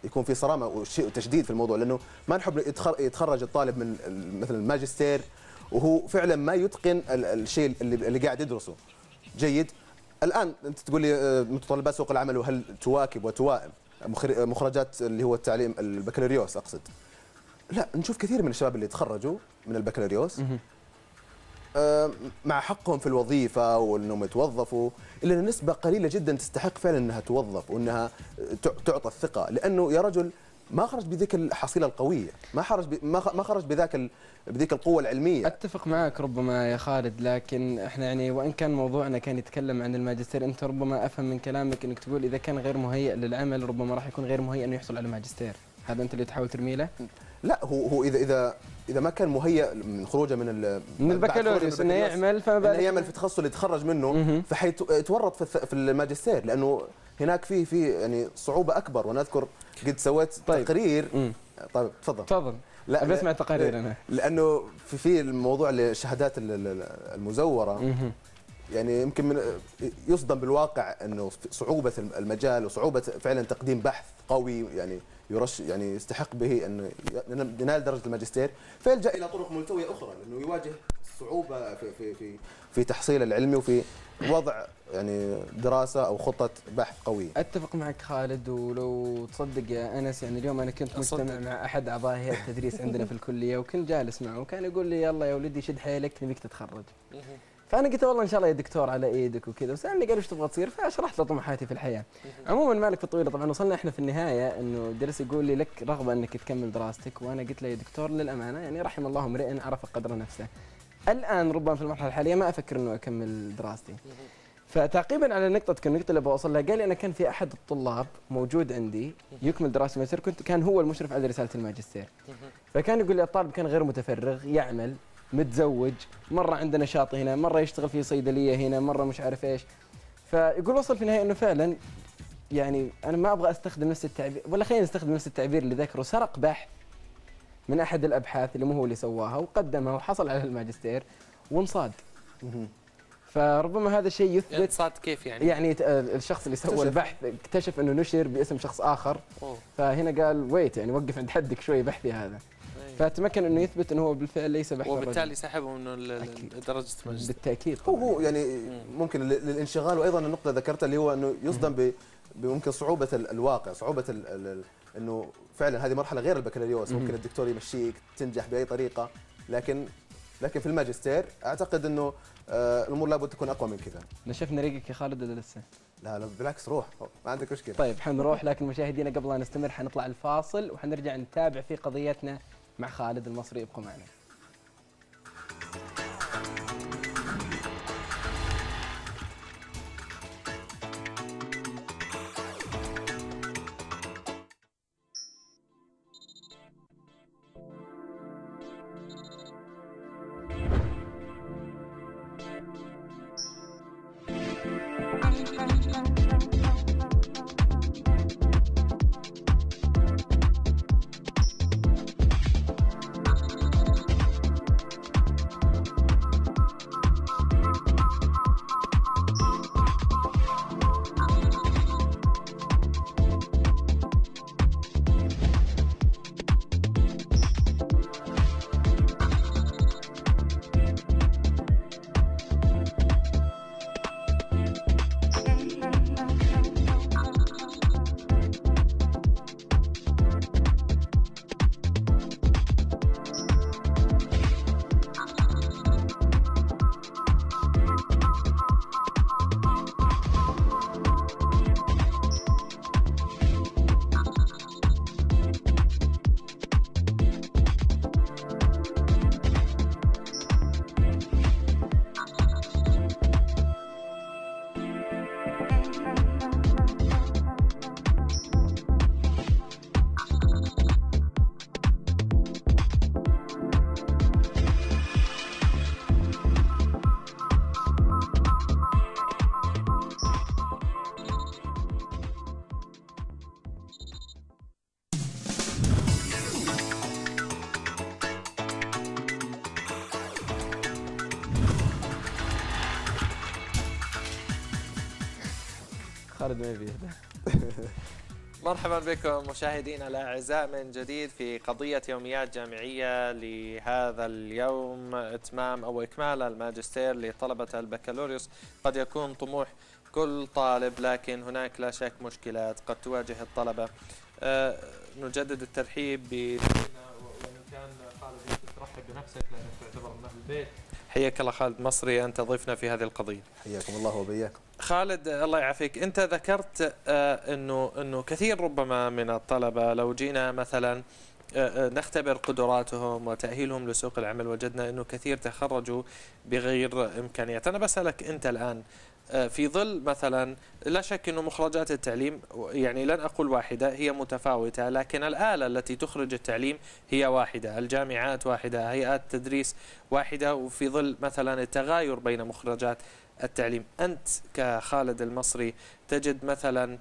يكون في صرامة وتشديد في الموضوع لأنه ما نحب يتخر- يتخرج الطالب من مثلا الماجستير وهو فعلا ما يتقن ال- الشيء اللي قاعد يدرسه. جيد. الآن أنت تقول لي آه، متطلبات سوق العمل وهل تواكب وتوائم؟ مخر- مخرجات اللي هو التعليم البكالوريوس أقصد. لا نشوف كثير من الشباب اللي تخرجوا من البكالوريوس مع حقهم في الوظيفة وإنهم يتوظفوا الا أن نسبة قليلة جدا تستحق فعلا إنها توظف وإنها تع- تعطى الثقة. لأنه يا رجل ما خرج بذيك الحصيلة القوية ما خرج ما خرج بذاك بذيك القوة العلمية. أتفق معك ربما يا خالد لكن إحنا يعني وإن كان موضوعنا كان يتكلم عن الماجستير أنت ربما أفهم من كلامك إنك تقول إذا كان غير مهيئ للعمل ربما راح يكون غير مهيئ إنه يحصل على ماجستير. هذا أنت اللي تحاول ترمي له؟ لا هو هو إذا إذا إذا ما كان مهيئ من خروجه من ال- من البكالوريوس إنه يعمل فما إنه بالك يعمل في التخصص اللي يتخرج منه. فحيتورط في في الماجستير لأنه هناك في في يعني صعوبة أكبر وأنا أذكر قد سويت طيب. تقرير مم. طيب تفضل تفضل لا أبي أسمع لا- تقارير أنا لأنه في في الموضوع الشهادات ال- ال- المزورة مهم. يعني يمكن من يصدم بالواقع إنه صعوبة المجال وصعوبة فعلا تقديم بحث قوي يعني يرش يعني يستحق به انه ينال درجة الماجستير فيلجأ إلى طرق ملتوية أخرى لأنه يواجه صعوبة في في في في تحصيل العلمي وفي وضع يعني دراسة أو خطة بحث قويه أتفق معك خالد ولو تصدق يا أنس يعني اليوم أنا كنت. مجتمع مع أحد أعضاء هيئة التدريس عندنا في الكلية وكنت جالس معه وكان يقول لي يلا يا ولدي شد حيلك نبيك تتخرج. فأنا قلت له والله إن شاء الله يا دكتور على إيدك وكذا وسألني قال وش تبغى تصير؟ فشرحت له طموحاتي في الحياة. عموما مالك في الطويلة طبعا وصلنا إحنا في النهاية إنه جلس يقول لي لك رغبة إنك تكمل دراستك وأنا قلت له يا دكتور للأمانة يعني رحم الله امرئ عرف قدر نفسه. الآن ربما في المرحلة الحالية ما أفكر إنه أكمل دراستي. فتعقيبا على نقطتك النقطه اللي بوصل لها قال لي أنا كان في أحد الطلاب موجود عندي يكمل دراسة الماجستير كنت كان هو المشرف على رسالة الماجستير. فكان يقول لي الطالب كان غير متفرغ يعمل متزوج مرة عنده نشاط هنا مرة يشتغل في صيدلية هنا مرة مش عارف إيش فيقول وصل في النهاية إنه فعلا يعني أنا ما أبغى أستخدم نفس التعبير ولا خلينا نستخدم نفس التعبير اللي ذكره سرق بحث من أحد الأبحاث اللي مو هو اللي سواها وقدمها وحصل على الماجستير وانصاد فربما هذا الشيء يثبت انصاد كيف يعني؟ يعني ت- الشخص اللي سوى. البحث اكتشف إنه نشر باسم شخص آخر أوه. فهنا قال ويت يعني وقف عند حدك شوي بحثي هذا. فتمكن إنه يثبت إنه هو بالفعل ليس بحث وبالتالي ال- أكيد. درجة ماجستير بالتأكيد هو. هو يعني ممكن لل- للانشغال وأيضا النقطة ذكرتها اللي هو إنه يصدم بممكن صعوبة ال- الواقع صعوبة ال ال إنه فعلا هذه مرحلة غير البكالوريوس. ممكن الدكتور يمشيك تنجح بأي طريقة. لكن لكن في الماجستير أعتقد إنه آه، الأمور لابد تكون أقوى من كذا. نشفنا ريقك يا خالد ولا لسه؟ لا لا بالعكس روح. ما عندك مشكلة. طيب حنروح لكن مشاهدينا قبل لا نستمر حنطلع الفاصل وحنرجع نتابع في قضيتنا مع خالد المصري ابقوا معنا. مرحبا بكم مشاهدينا الأعزاء من جديد في قضية يوميات جامعية لهذا اليوم. إتمام أو إكمال الماجستير لطلبة البكالوريوس. قد يكون طموح كل طالب لكن هناك لا شك مشكلات قد تواجه الطلبة. أه نجدد الترحيب ب وإن كان خالد ترحب بنفسك لأنك تعتبر من أهل البيت. حياك الله خالد مصري أنت ضيفنا في هذه القضية. حياكم الله وبياكم. خالد الله يعافيك. أنت ذكرت آه، إنه إنه كثير ربما من الطلبة لو جينا مثلا آه، آه، نختبر قدراتهم وتأهيلهم لسوق العمل وجدنا إنه كثير تخرجوا بغير إمكانيات. أنا بسألك أنت الآن آه، في ظل مثلا لا شك إنه مخرجات التعليم يعني لن أقول واحدة هي متفاوتة لكن الآلة التي تخرج التعليم هي واحدة، الجامعات واحدة، هيئات تدريس واحدة وفي ظل مثلا التغاير بين مخرجات التعليم أنت كخالد المصري تجد مثلا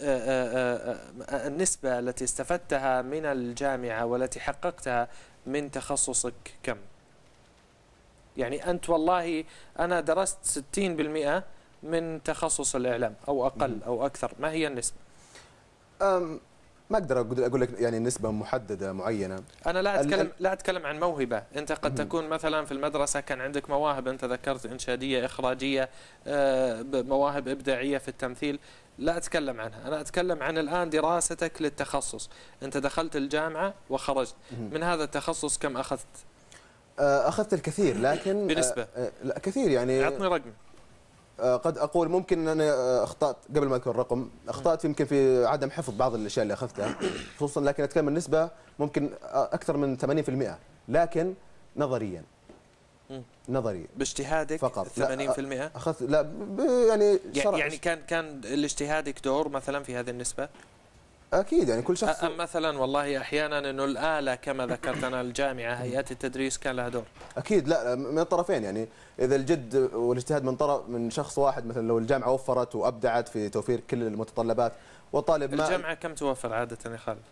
آه، آه، آه، النسبة التي استفدتها من الجامعة والتي حققتها من تخصصك كم؟ يعني أنت والله أنا درست 60% من تخصص الإعلام أو أقل أو أكثر ما هي النسبة؟ أم ما أقدر أقول لك يعني نسبة محددة معينة. أنا لا ال- لا أتكلم عن موهبة، أنت قد تكون مثلا في المدرسة كان عندك مواهب أنت ذكرت إنشادية إخراجية آه، مواهب إبداعية في التمثيل، لا أتكلم عنها، أنا أتكلم عن الآن دراستك للتخصص، أنت دخلت الجامعة وخرجت، من هذا التخصص كم أخذت؟ آه، أخذت الكثير لكن؟ آه، لا كثير يعني. أعطني رقم قد أقول ممكن ان أنا آه، أخطأت قبل ما أذكر الرقم أخطأت يمكن في عدم حفظ بعض الأشياء اللي أخذتها خصوصا لكن أتكلم النسبة ممكن آه، أكثر من 80% لكن نظريا. نظري باجتهادك فقط 80%؟ لا، أخذت لا يعني يعني كان كان لاجتهادك دور مثلا في هذه النسبة؟ أكيد يعني كل شخص أم مثلا والله أحيانا أنه الآلة كما ذكرت أنا الجامعة هيئات التدريس كان لها دور أكيد لا من الطرفين يعني إذا الجد والاجتهاد من طرف من شخص واحد مثلا لو الجامعة وفرت وأبدعت في توفير كل المتطلبات والطالب ما الجامعة كم توفر عادة يا خالد؟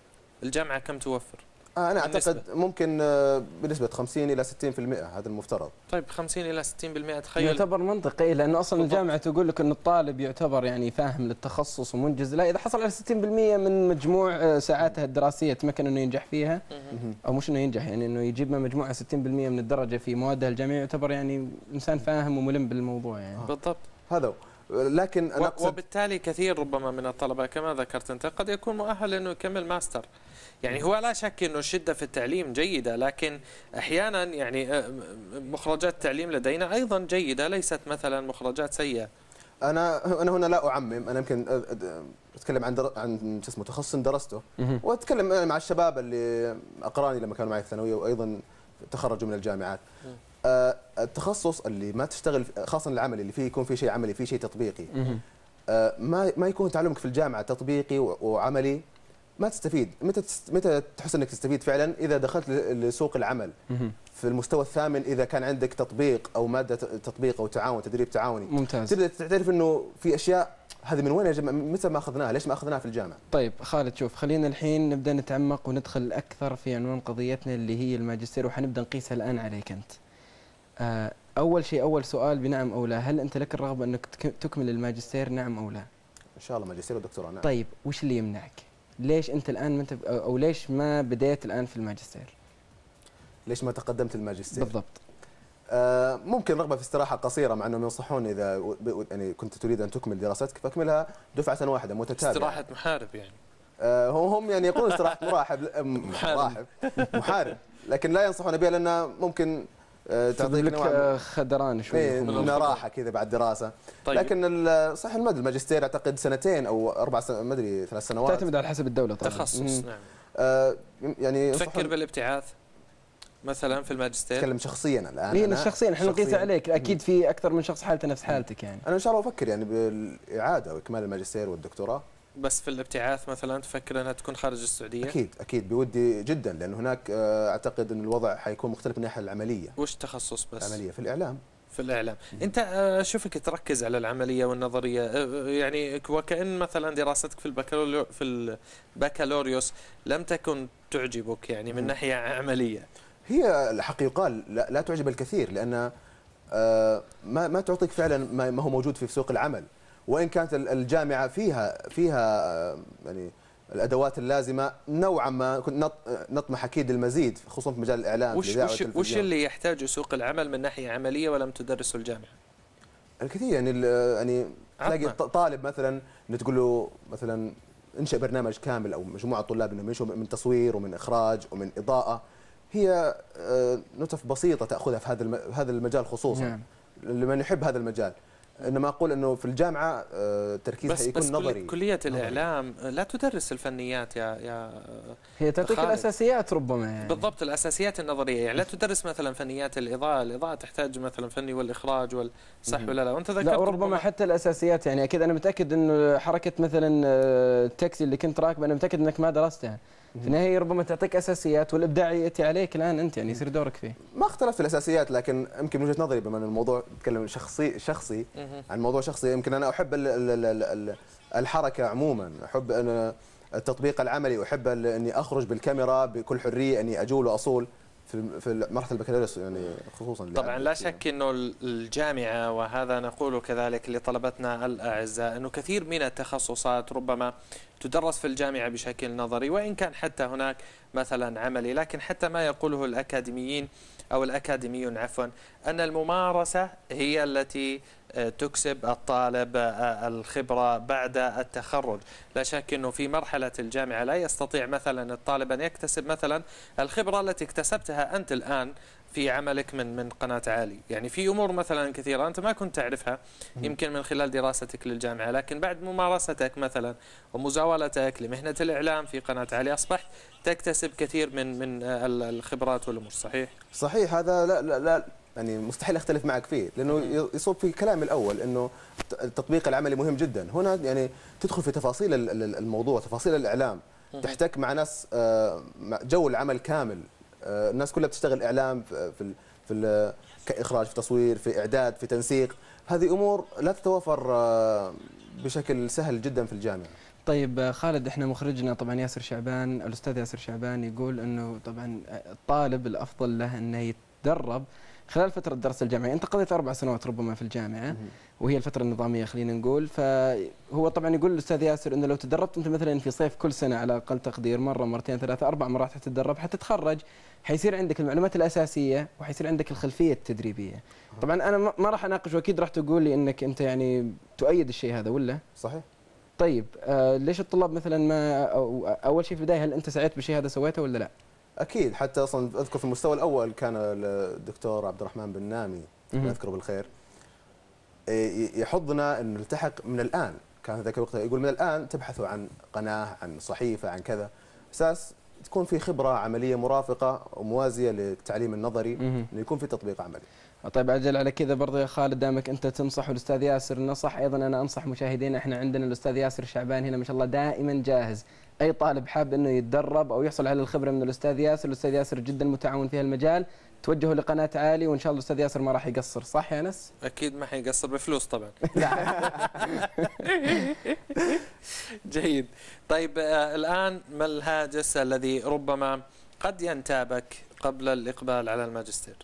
الجامعة كم توفر؟ آه، أنا بالنسبة. أعتقد ممكن آه، بنسبة 50 إلى 60% هذا المفترض. طيب 50 إلى 60% تخيل. يعتبر منطقي لأنه أصلا بالضبط. الجامعة تقول لك إن الطالب يعتبر يعني فاهم للتخصص ومنجز. لا إذا حصل على 60% من مجموع آه، ساعاته الدراسية تمكن إنه ينجح فيها. أو مش إنه ينجح يعني إنه يجيب من مجموعة 60% من الدرجة في موادها الجامعية يعتبر يعني إنسان فاهم وملم بالموضوع يعني. بالضبط. هذا هو. لكن أنا وبالتالي كثير ربما من الطلبة كما ذكرت أنت قد يكون مؤهل إنه يكمل ماستر. يعني هو لا شك إنه الشدة في التعليم جيدة لكن أحيانا يعني مخرجات التعليم لدينا أيضا جيدة ليست مثلا مخرجات سيئة. أنا أنا هنا لا أعمم أنا يمكن أتكلم عن در... عن شو اسمه تخصص درسته. وأتكلم مع الشباب اللي أقراني لما كانوا معي في الثانوية وأيضا تخرجوا من الجامعات. آه، التخصص اللي ما تشتغل خاصه العملي اللي فيه يكون فيه شيء عملي فيه شيء تطبيقي. آه، ما ما يكون تعلمك في الجامعة تطبيقي وعملي. ما تستفيد. متى متى تحس إنك تستفيد فعلا؟ إذا دخلت لسوق العمل. في المستوى الثامن إذا كان عندك تطبيق أو مادة تطبيق أو تعاون تدريب تعاوني. ممتاز. تبدأ تعترف إنه في أشياء هذه من وين يا جماعة؟ متى ما أخذناها؟ ليش ما أخذناها في الجامعة؟ طيب خالد شوف خلينا الحين نبدأ نتعمق وندخل أكثر في عنوان قضيتنا اللي هي الماجستير وحنبدأ نقيسها الآن عليك أنت. آه، أول شيء أول سؤال بنعم أو لا؟ هل أنت لك الرغبة إنك تك- تكمل الماجستير نعم أو لا؟ إن شاء الله ماجستير ودكتوراه نعم. طيب وش اللي يمنعك؟ ليش انت الآن ما انت أو أو ليش ما بديت الآن في الماجستير؟ ليش ما تقدمت الماجستير بالضبط. آه ممكن رغبة في استراحة قصيرة مع إنهم ينصحوني إذا يعني كنت تريد أن تكمل دراستك فأكملها دفعة واحدة متتابعة استراحة محارب يعني آه هم هم يعني يقولون استراحة مراحب محارب. مراحب محارب لكن لا ينصحون بها لانها ممكن تعطيك لك نوع آه، خدران شوي إيه، يكون. الخبرة. راحة كذا بعد دراسة طيب لكن ال- صح المدى الماجستير أعتقد سنتين أو أربع سنوات ما أدري ثلاث سنوات تعتمد على حسب الدولة طبعا. تخصص. نعم آه يعني تفكر بالابتعاث مثلا في الماجستير أتكلم شخصيا الآن هي أنا شخصيا إحنا شخصياً. عليك أكيد في أكثر من شخص حالته نفس حالتك يعني. أنا إن شاء الله أفكر يعني بالإعادة وإكمال الماجستير والدكتوراه بس في الابتعاث مثلا تفكر إنها تكون خارج السعودية؟ أكيد أكيد بودي جدا لأن هناك آه، أعتقد إن الوضع حيكون مختلف من الناحيه العملية. وش تخصص بس؟ العملية في الإعلام. في الإعلام. أنت آه، اشوفك تركز على العملية والنظرية. آه، يعني وكأن مثلا دراستك في البكالوريو في البكالوريوس لم تكن تعجبك يعني من. ناحية عملية. هي الحق يقال لا, لا تعجب الكثير لأن آه، ما ما تعطيك فعلا ما هو موجود في سوق العمل. وإن كانت ال- الجامعة فيها فيها آه، يعني الأدوات اللازمة نوعا ما كنت نط- نطمح أكيد للمزيد خصوصا في مجال الإعلام وش وش, وش. اللي يحتاجه سوق العمل من ناحية عملية ولم تدرسه الجامعة؟ الكثير يعني ال- يعني تلاقي طالب مثلا تقول له مثلا انشا برنامج كامل أو مجموعة طلاب إنهم ينشئوا من تصوير ومن إخراج ومن إضاءة. هي آه، نتف بسيطة تأخذها في هذا الم- هذا المجال خصوصا. نعم. لمن يحب هذا المجال. إنما أقول إنه في الجامعة آه، تركيزها بس يكون بس نظري نظري. الإعلام لا تدرس الفنيات يا يا هي تعطيك. الأساسيات ربما يعني. بالضبط الأساسيات النظرية يعني لا تدرس مثلا فنيات الإضاءة الإضاءة تحتاج مثلا فني والإخراج وال صح مهم. ولا لا وأنت ذكرت لا وربما حتى الأساسيات يعني أكيد أنا متأكد انه حركة مثلا آه، التاكسي اللي كنت راكبه أنا متأكد إنك ما درستها في النهاية هي ربما تعطيك أساسيات والابداع ياتي عليك الآن أنت يعني يصير دورك فيه. ما اختلفت في الأساسيات لكن يمكن من وجهة نظري بما إن الموضوع نتكلم شخصي شخصي. عن موضوع شخصي يمكن أنا أحب ال ال ال ال الحركة عموما. أحب ان التطبيق العملي احب ال- أني أخرج بالكاميرا بكل حرية أني أجول وأصول. في في مرحلة البكالوريوس يعني خصوصا طبعا لا شك إنه الجامعة وهذا نقول كذلك لطلبتنا الأعزاء إنه كثير من التخصصات ربما تدرس في الجامعة بشكل نظري وإن كان حتى هناك مثلا عملي لكن حتى ما يقوله الأكاديميين أو الأكاديميون عفوا أن الممارسة هي التي تكسب الطالب آه، الخبرة بعد التخرج. لا شك إنه في مرحلة الجامعة لا يستطيع مثلا الطالب أن يكتسب مثلا الخبرة التي اكتسبتها أنت الآن في عملك من من قناة عالي، يعني في أمور مثلا كثيرة أنت ما كنت تعرفها يمكن من خلال دراستك للجامعة، لكن بعد ممارستك مثلا ومزاولتك لمهنه الإعلام في قناة عالي أصبحت تكتسب كثير من من آه، ال- الخبرات والأمور، صحيح؟ صحيح هذا لا لا, لا يعني مستحيل أختلف معك فيه لأنه ي- يصب في كلامي الأول إنه ت- التطبيق العملي مهم جدا. هنا يعني تدخل في تفاصيل ال- ال- الموضوع تفاصيل الإعلام. تحتك مع ناس آه، جو العمل كامل. آه، الناس كلها بتشتغل إعلام في في كإخراج في تصوير في إعداد في تنسيق. هذه أمور لا تتوفر آه، بشكل سهل جدا في الجامعة. طيب خالد إحنا مخرجنا طبعا ياسر شعبان الأستاذ ياسر شعبان يقول إنه طبعا الطالب الأفضل له إنه يتدرب خلال فترة الدراسة الجامعية أنت قضيت أربع سنوات ربما في الجامعة وهي الفترة النظامية خلينا نقول. فهو طبعا يقول الأستاذ ياسر أنه لو تدربت أنت مثلا في صيف كل سنة على أقل تقدير مرة مرتين ثلاثة أربع مرات حتتدرب حتتخرج حيصير عندك المعلومات الأساسية وحيصير عندك الخلفية التدريبية. طبعا أنا ما راح أناقش وأكيد راح تقول لي أنك أنت يعني تؤيد الشيء هذا ولا؟ صحيح. طيب آه ليش الطلاب مثلا ما أو أول شيء في البداية هل أنت سعيت بالشيء هذا سويته ولا لا؟ أكيد حتى أصلا أذكر في المستوى الأول كان الدكتور عبد الرحمن بن نامي الله يذكره بالخير يحضنا إن نلتحق من الآن. كان ذاك الوقت يقول من الآن تبحثوا عن قناة عن صحيفة عن كذا. أساس تكون في خبرة عملية مرافقة وموازية للتعليم النظري إنه يكون في تطبيق عملي. طيب أجل على كذا برضه يا خالد دامك أنت تنصح والاستاذ ياسر نصح أيضا أنا أنصح مشاهدينا إحنا عندنا الأستاذ ياسر شعبان هنا ما شاء الله دائما جاهز. أي طالب حاب إنه يتدرب أو يحصل على الخبرة من الأستاذ ياسر الأستاذ ياسر جدا متعاون في هالمجال. توجهوا لقناة عالي وإن شاء الله الأستاذ ياسر ما راح يقصر صح يا انس أكيد ما حيقصر بفلوس طبعا. جيد. طيب آه الآن ما الهاجس الذي ربما قد ينتابك قبل الإقبال على الماجستير؟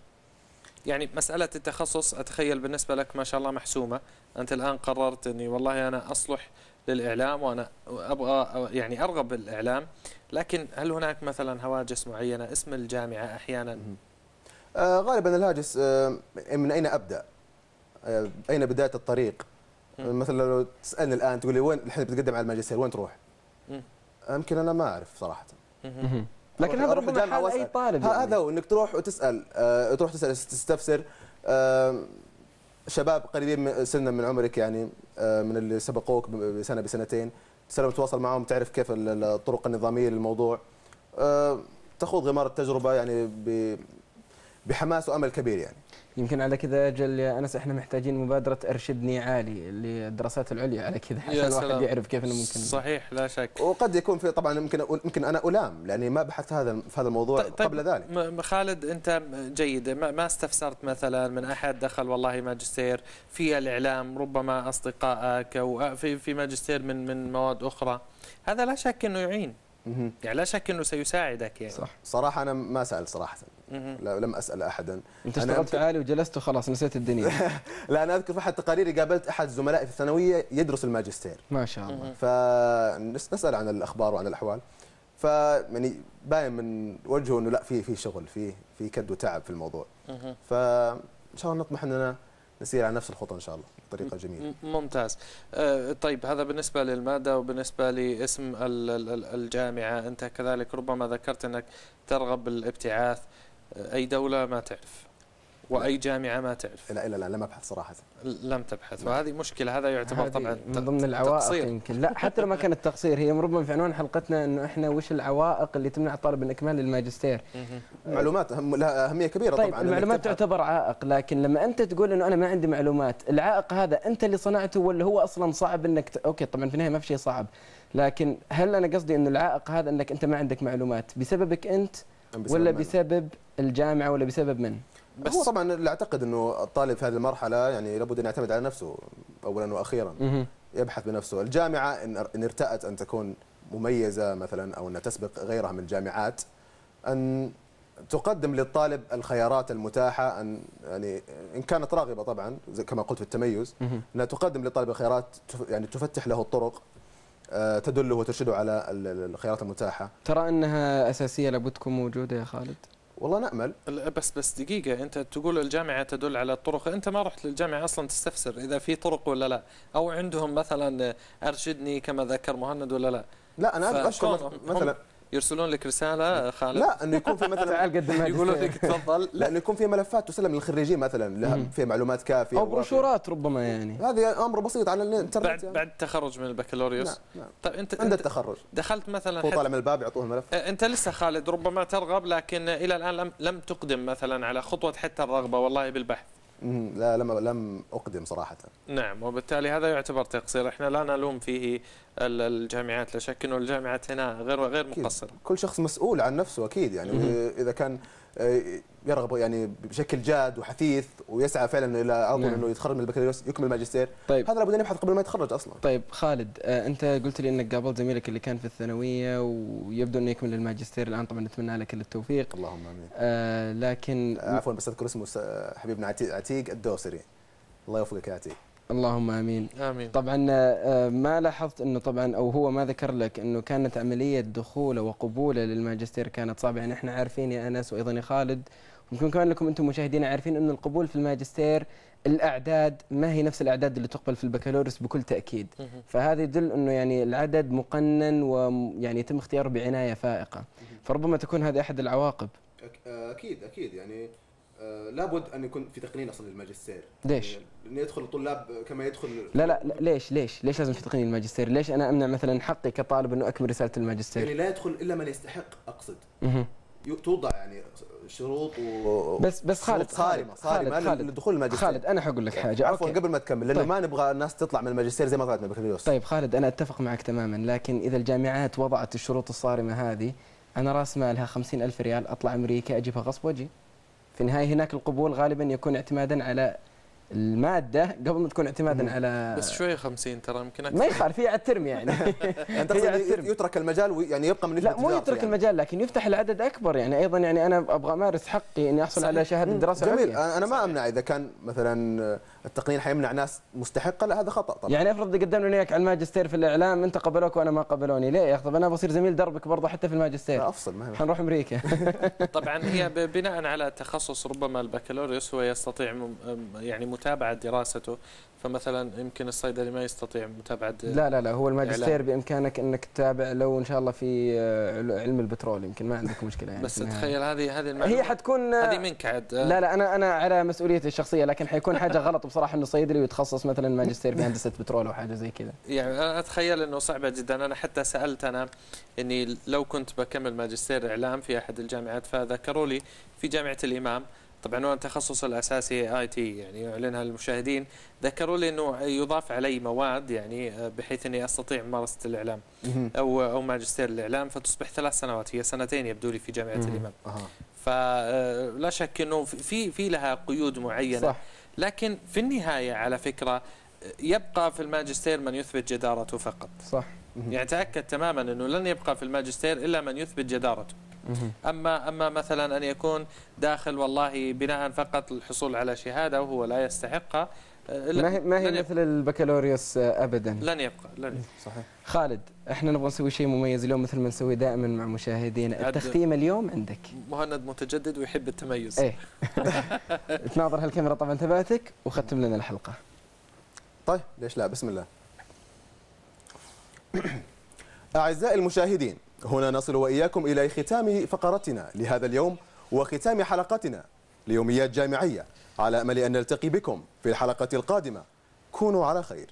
يعني مسألة التخصص أتخيل بالنسبة لك ما شاء الله محسومة. أنت الآن قررت أني والله أنا أصلح للإعلام وأنا أبغى يعني أرغب بالإعلام لكن هل هناك مثلا هواجس معينة اسم الجامعة أحيانا؟ آه غالبا الهاجس آه من أين أبدأ؟ آه أين بداية الطريق؟ مثلا لو تسألني الآن تقول لي وين الحين بتقدم على الماجستير وين تروح؟ يمكن أنا ما أعرف صراحة. لكن هذا ربما حال أي طالب يعني. هذا هو إنك تروح وتسأل آه تروح تسأل تستفسر آه شباب قريبين سنا من عمرك يعني آه من اللي سبقوك بسنة بسنتين. تسالهم تتواصل معهم تعرف كيف الطرق النظامية للموضوع. آه تخوض غمار التجربة يعني بحماس وأمل كبير يعني. يمكن على كذا أجل يا أنس إحنا محتاجين مبادرة ارشدني عالي للدراسات العليا على كذا عشان الواحد يعرف كيف إنه ممكن. صحيح لا شك. وقد يكون في طبعا يمكن يمكن أنا ألام لأني ما بحثت هذا في هذا الموضوع طيب قبل ذلك. خالد أنت جيد. ما استفسرت مثلا من أحد دخل والله ماجستير في الإعلام ربما أصدقائك أو في في ماجستير من من مواد أخرى. هذا لا شك إنه يعين. يعني لا شك إنه سيساعدك يعني. صح. صراحة أنا ما سالت صراحة. لا لم أسأل احدا. أنت اشتغلت في عالي وجلست وخلاص نسيت الدنيا. لا أنا أذكر في أحد تقاريري قابلت أحد زملائي في الثانوية يدرس الماجستير. ما شاء الله. فنسال عن الأخبار وعن الأحوال. ف يعني باين من وجهه إنه لا في في شغل في في كد وتعب في الموضوع. فان شاء الله نطمح إننا نسير على نفس الخطى إن شاء الله. بطريقة جميلة. ممتاز. آه طيب هذا بالنسبة للمادة وبالنسبة لاسم الجامعة. أنت كذلك ربما ذكرت إنك ترغب بالابتعاث. أي دولة ما تعرف وأي جامعة ما تعرف. لا لا لا لم ابحث صراحة. لم تبحث وهذه مشكلة هذا يعتبر طبعا من ضمن العوائق تقصير. يمكن. لا حتى لو ما كان التقصير هي ربما في عنوان حلقتنا إنه إحنا وش العوائق اللي تمنع الطالب من إكمال الماجستير. معلومات لها أهمية كبيرة طيب طبعا المعلومات تعتبر عائق لكن لما أنت تقول إنه أنا ما عندي معلومات العائق هذا أنت اللي صنعته ولا هو أصلا صعب إنك ت... okay طبعا في النهاية ما في شيء صعب لكن هل أنا قصدي إنه العائق هذا إنك أنت ما عندك معلومات؟ بسببك أنت ولا بسبب الجامعة ولا بسبب من؟ بس هو طبعا اللي أعتقد إنه الطالب في هذه المرحلة يعني لابد أن يعتمد على نفسه اولا وأخيرا. يبحث بنفسه. الجامعة ان ارتأت أن تكون مميزة مثلا أو أن تسبق غيرها من الجامعات أن تقدم للطالب الخيارات المتاحة أن يعني إن كانت راغبة طبعا كما قلت في التميز أنها تقدم للطالب الخيارات يعني تفتح له الطرق تدله وترشده على الخيارات المتاحة. ترى إنها أساسية لابد تكون موجودة يا خالد. والله نأمل. بس بس دقيقة أنت تقول الجامعة تدل على الطرق أنت ما رحت للجامعة أصلا تستفسر إذا في طرق ولا لا أو عندهم مثلا أرشدني كما ذكر مهند ولا لا. لا أنا أشكر مثلا يرسلون لك رسالة خالد؟ لا إنه يكون في مثلا تعال قدم يقولون لك تفضل. لا إنه يكون في ملفات تسلم للخريجين مثلا لها فيها معلومات كافية أو بروشورات ربما يعني. هذه أمر بسيط على الإنترنت بعد يعني. بعد التخرج من البكالوريوس؟ نعم نعم. طيب أنت عند التخرج. دخلت مثلا هو طالع من الباب يعطوه الملف. أنت لسه خالد ربما ترغب لكن إلى الآن لم لم تقدم مثلا على خطوة حتى الرغبة والله بالبحث. لا لم لم أقدم صراحة. نعم وبالتالي هذا يعتبر تقصير. إحنا لا نلوم فيه الجامعات لا شك إنه الجامعات هنا غير غير مقصرة. كل شخص مسؤول عن نفسه أكيد يعني. اذا كان يرغب يعني بشكل جاد وحثيث ويسعى فعلا إلى اظن نعم. إنه يتخرج من البكالوريوس يكمل ماجستير. طيب. هذا لابد أن يبحث قبل ما يتخرج أصلا. طيب خالد آه أنت قلت لي إنك قابلت زميلك اللي كان في الثانوية ويبدو إنه يكمل الماجستير الآن طبعا نتمنى له كل التوفيق. اللهم آمين. آه لكن عفوا بس أذكر اسمه حبيبنا عتيق الدوسري. الله يوفقك يا عتيق. اللهم آمين. آمين. طبعا آه، ما لاحظت إنه طبعا أو هو ما ذكر لك إنه كانت عملية دخولة وقبولة للماجستير كانت صعبة. يعني إحنا عارفين يا أنس وأيضا يا خالد ممكن كمان لكم أنتم مشاهدين عارفين إنه القبول في الماجستير الأعداد ما هي نفس الأعداد اللي تقبل في البكالوريوس بكل تأكيد. فهذا يدل إنه يعني العدد مقنن ويعني يتم اختياره بعناية فائقة. فربما تكون هذه أحد العواقب. أكيد أكيد. يعني لابد أن يكون في تقنين أصلا للماجستير. ليش؟ إنه يدخل الطلاب كما يدخل لا لا لا، ليش ليش؟ ليش لازم في تقنين الماجستير ليش أنا أمنع مثلا حقي كطالب إنه أكمل رسالة الماجستير؟ يعني لا يدخل إلا من يستحق أقصد. ي- توضع يعني شروط و بس بس خالد صارمة خالد صارمه لدخول الماجستير. خالد أنا حقول لك حاجة. عفوا. قبل ما تكمل لأنه طيب. ما نبغى الناس تطلع من الماجستير زي ما طلعت من البكالوريوس طيب خالد أنا أتفق معك تماما لكن إذا الجامعات وضعت الشروط الصارمة هذه أنا رأس مالها خمسين ألف ريال أطلع أمريكا أجيبها غصب وأجي. في النهاية هناك القبول غالبا يكون اعتمادا على المادة قبل ما تكون اعتمادا على بس شوي 50 ترى يمكن أكثر. ما يخالف هي على الترم يعني. الترم. يترك المجال ويعني يبقى من لا مو يترك يعني. المجال لكن يفتح العدد أكبر يعني. أيضا يعني أنا أبغى أمارس حقي إني أحصل على شهادة دراسة جميل. عليا أنا أنا ما أمنع إذا كان مثلا التقنين حيمنع ناس مستحقة لا هذا خطأ طبعا. يعني أفرض قدمنا اياك على الماجستير في الإعلام أنت قبلوك وأنا ما قبلوني. ليه يا أخي؟ طب أنا بصير زميل دربك برضه حتى في لا الماجستير أفصل ما حنروح أمريكا. طبعا هي بناء على تخصص ربما البكالوريوس هو يستطيع يعني متابعة دراسته فمثلا يمكن الصيدلي ما يستطيع متابعة لا لا لا هو الماجستير. بإمكانك إنك تتابع لو إن شاء الله في آه، عل- علم البترول يمكن ما عندك مشكلة يعني بس. تخيل هذه هذه هي المعلومة حتكون آه، هذه منك عاد لا لا أنا أنا على مسؤوليتي الشخصية لكن حيكون حاجة غلط بصراحة إنه صيدلي ويتخصص مثلا ماجستير في هندسه بترول أو حاجة زي كذا يعني أنا أتخيل إنه صعبه جدا أنا حتى سألت أنا إني لو كنت بكمل ماجستير إعلام في أحد الجامعات فذكروا لي في جامعة الإمام طبعا هو التخصص الأساسي آي تي يعني يعلنها للمشاهدين ذكروا لي إنه يضاف علي مواد يعني آه، بحيث إني أستطيع ممارسة الإعلام. أو أو ماجستير الإعلام فتصبح ثلاث سنوات هي سنتين يبدو لي في جامعة. الإمام. فلا شك إنه في في لها قيود معينة صح لكن في النهاية على فكرة يبقى في الماجستير من يثبت جدارته فقط صح. يعني تأكد تماما إنه لن يبقى في الماجستير إلا من يثبت جدارته أما أما مثلا أن يكون داخل والله بناء فقط الحصول على شهادة وهو لا يستحقها آه، ما هي ما هي مثل البكالوريوس آه، ابدا؟ لن يبقى لن يبقى. صحيح. خالد إحنا نبغى نسوي شيء مميز اليوم مثل ما نسوي دائما مع مشاهدينا. التختيم اليوم عندك. مهند متجدد ويحب التميز. إيه. تناظر هالكاميرا طبعا تبعتك وختم لنا الحلقة. طيب ليش لا؟ بسم الله. أعزائي المشاهدين هنا نصل وإياكم إلى ختام فقرتنا لهذا اليوم وختام حلقتنا ليوميات جامعية على أمل أن نلتقي بكم في الحلقة القادمة. كونوا على خير.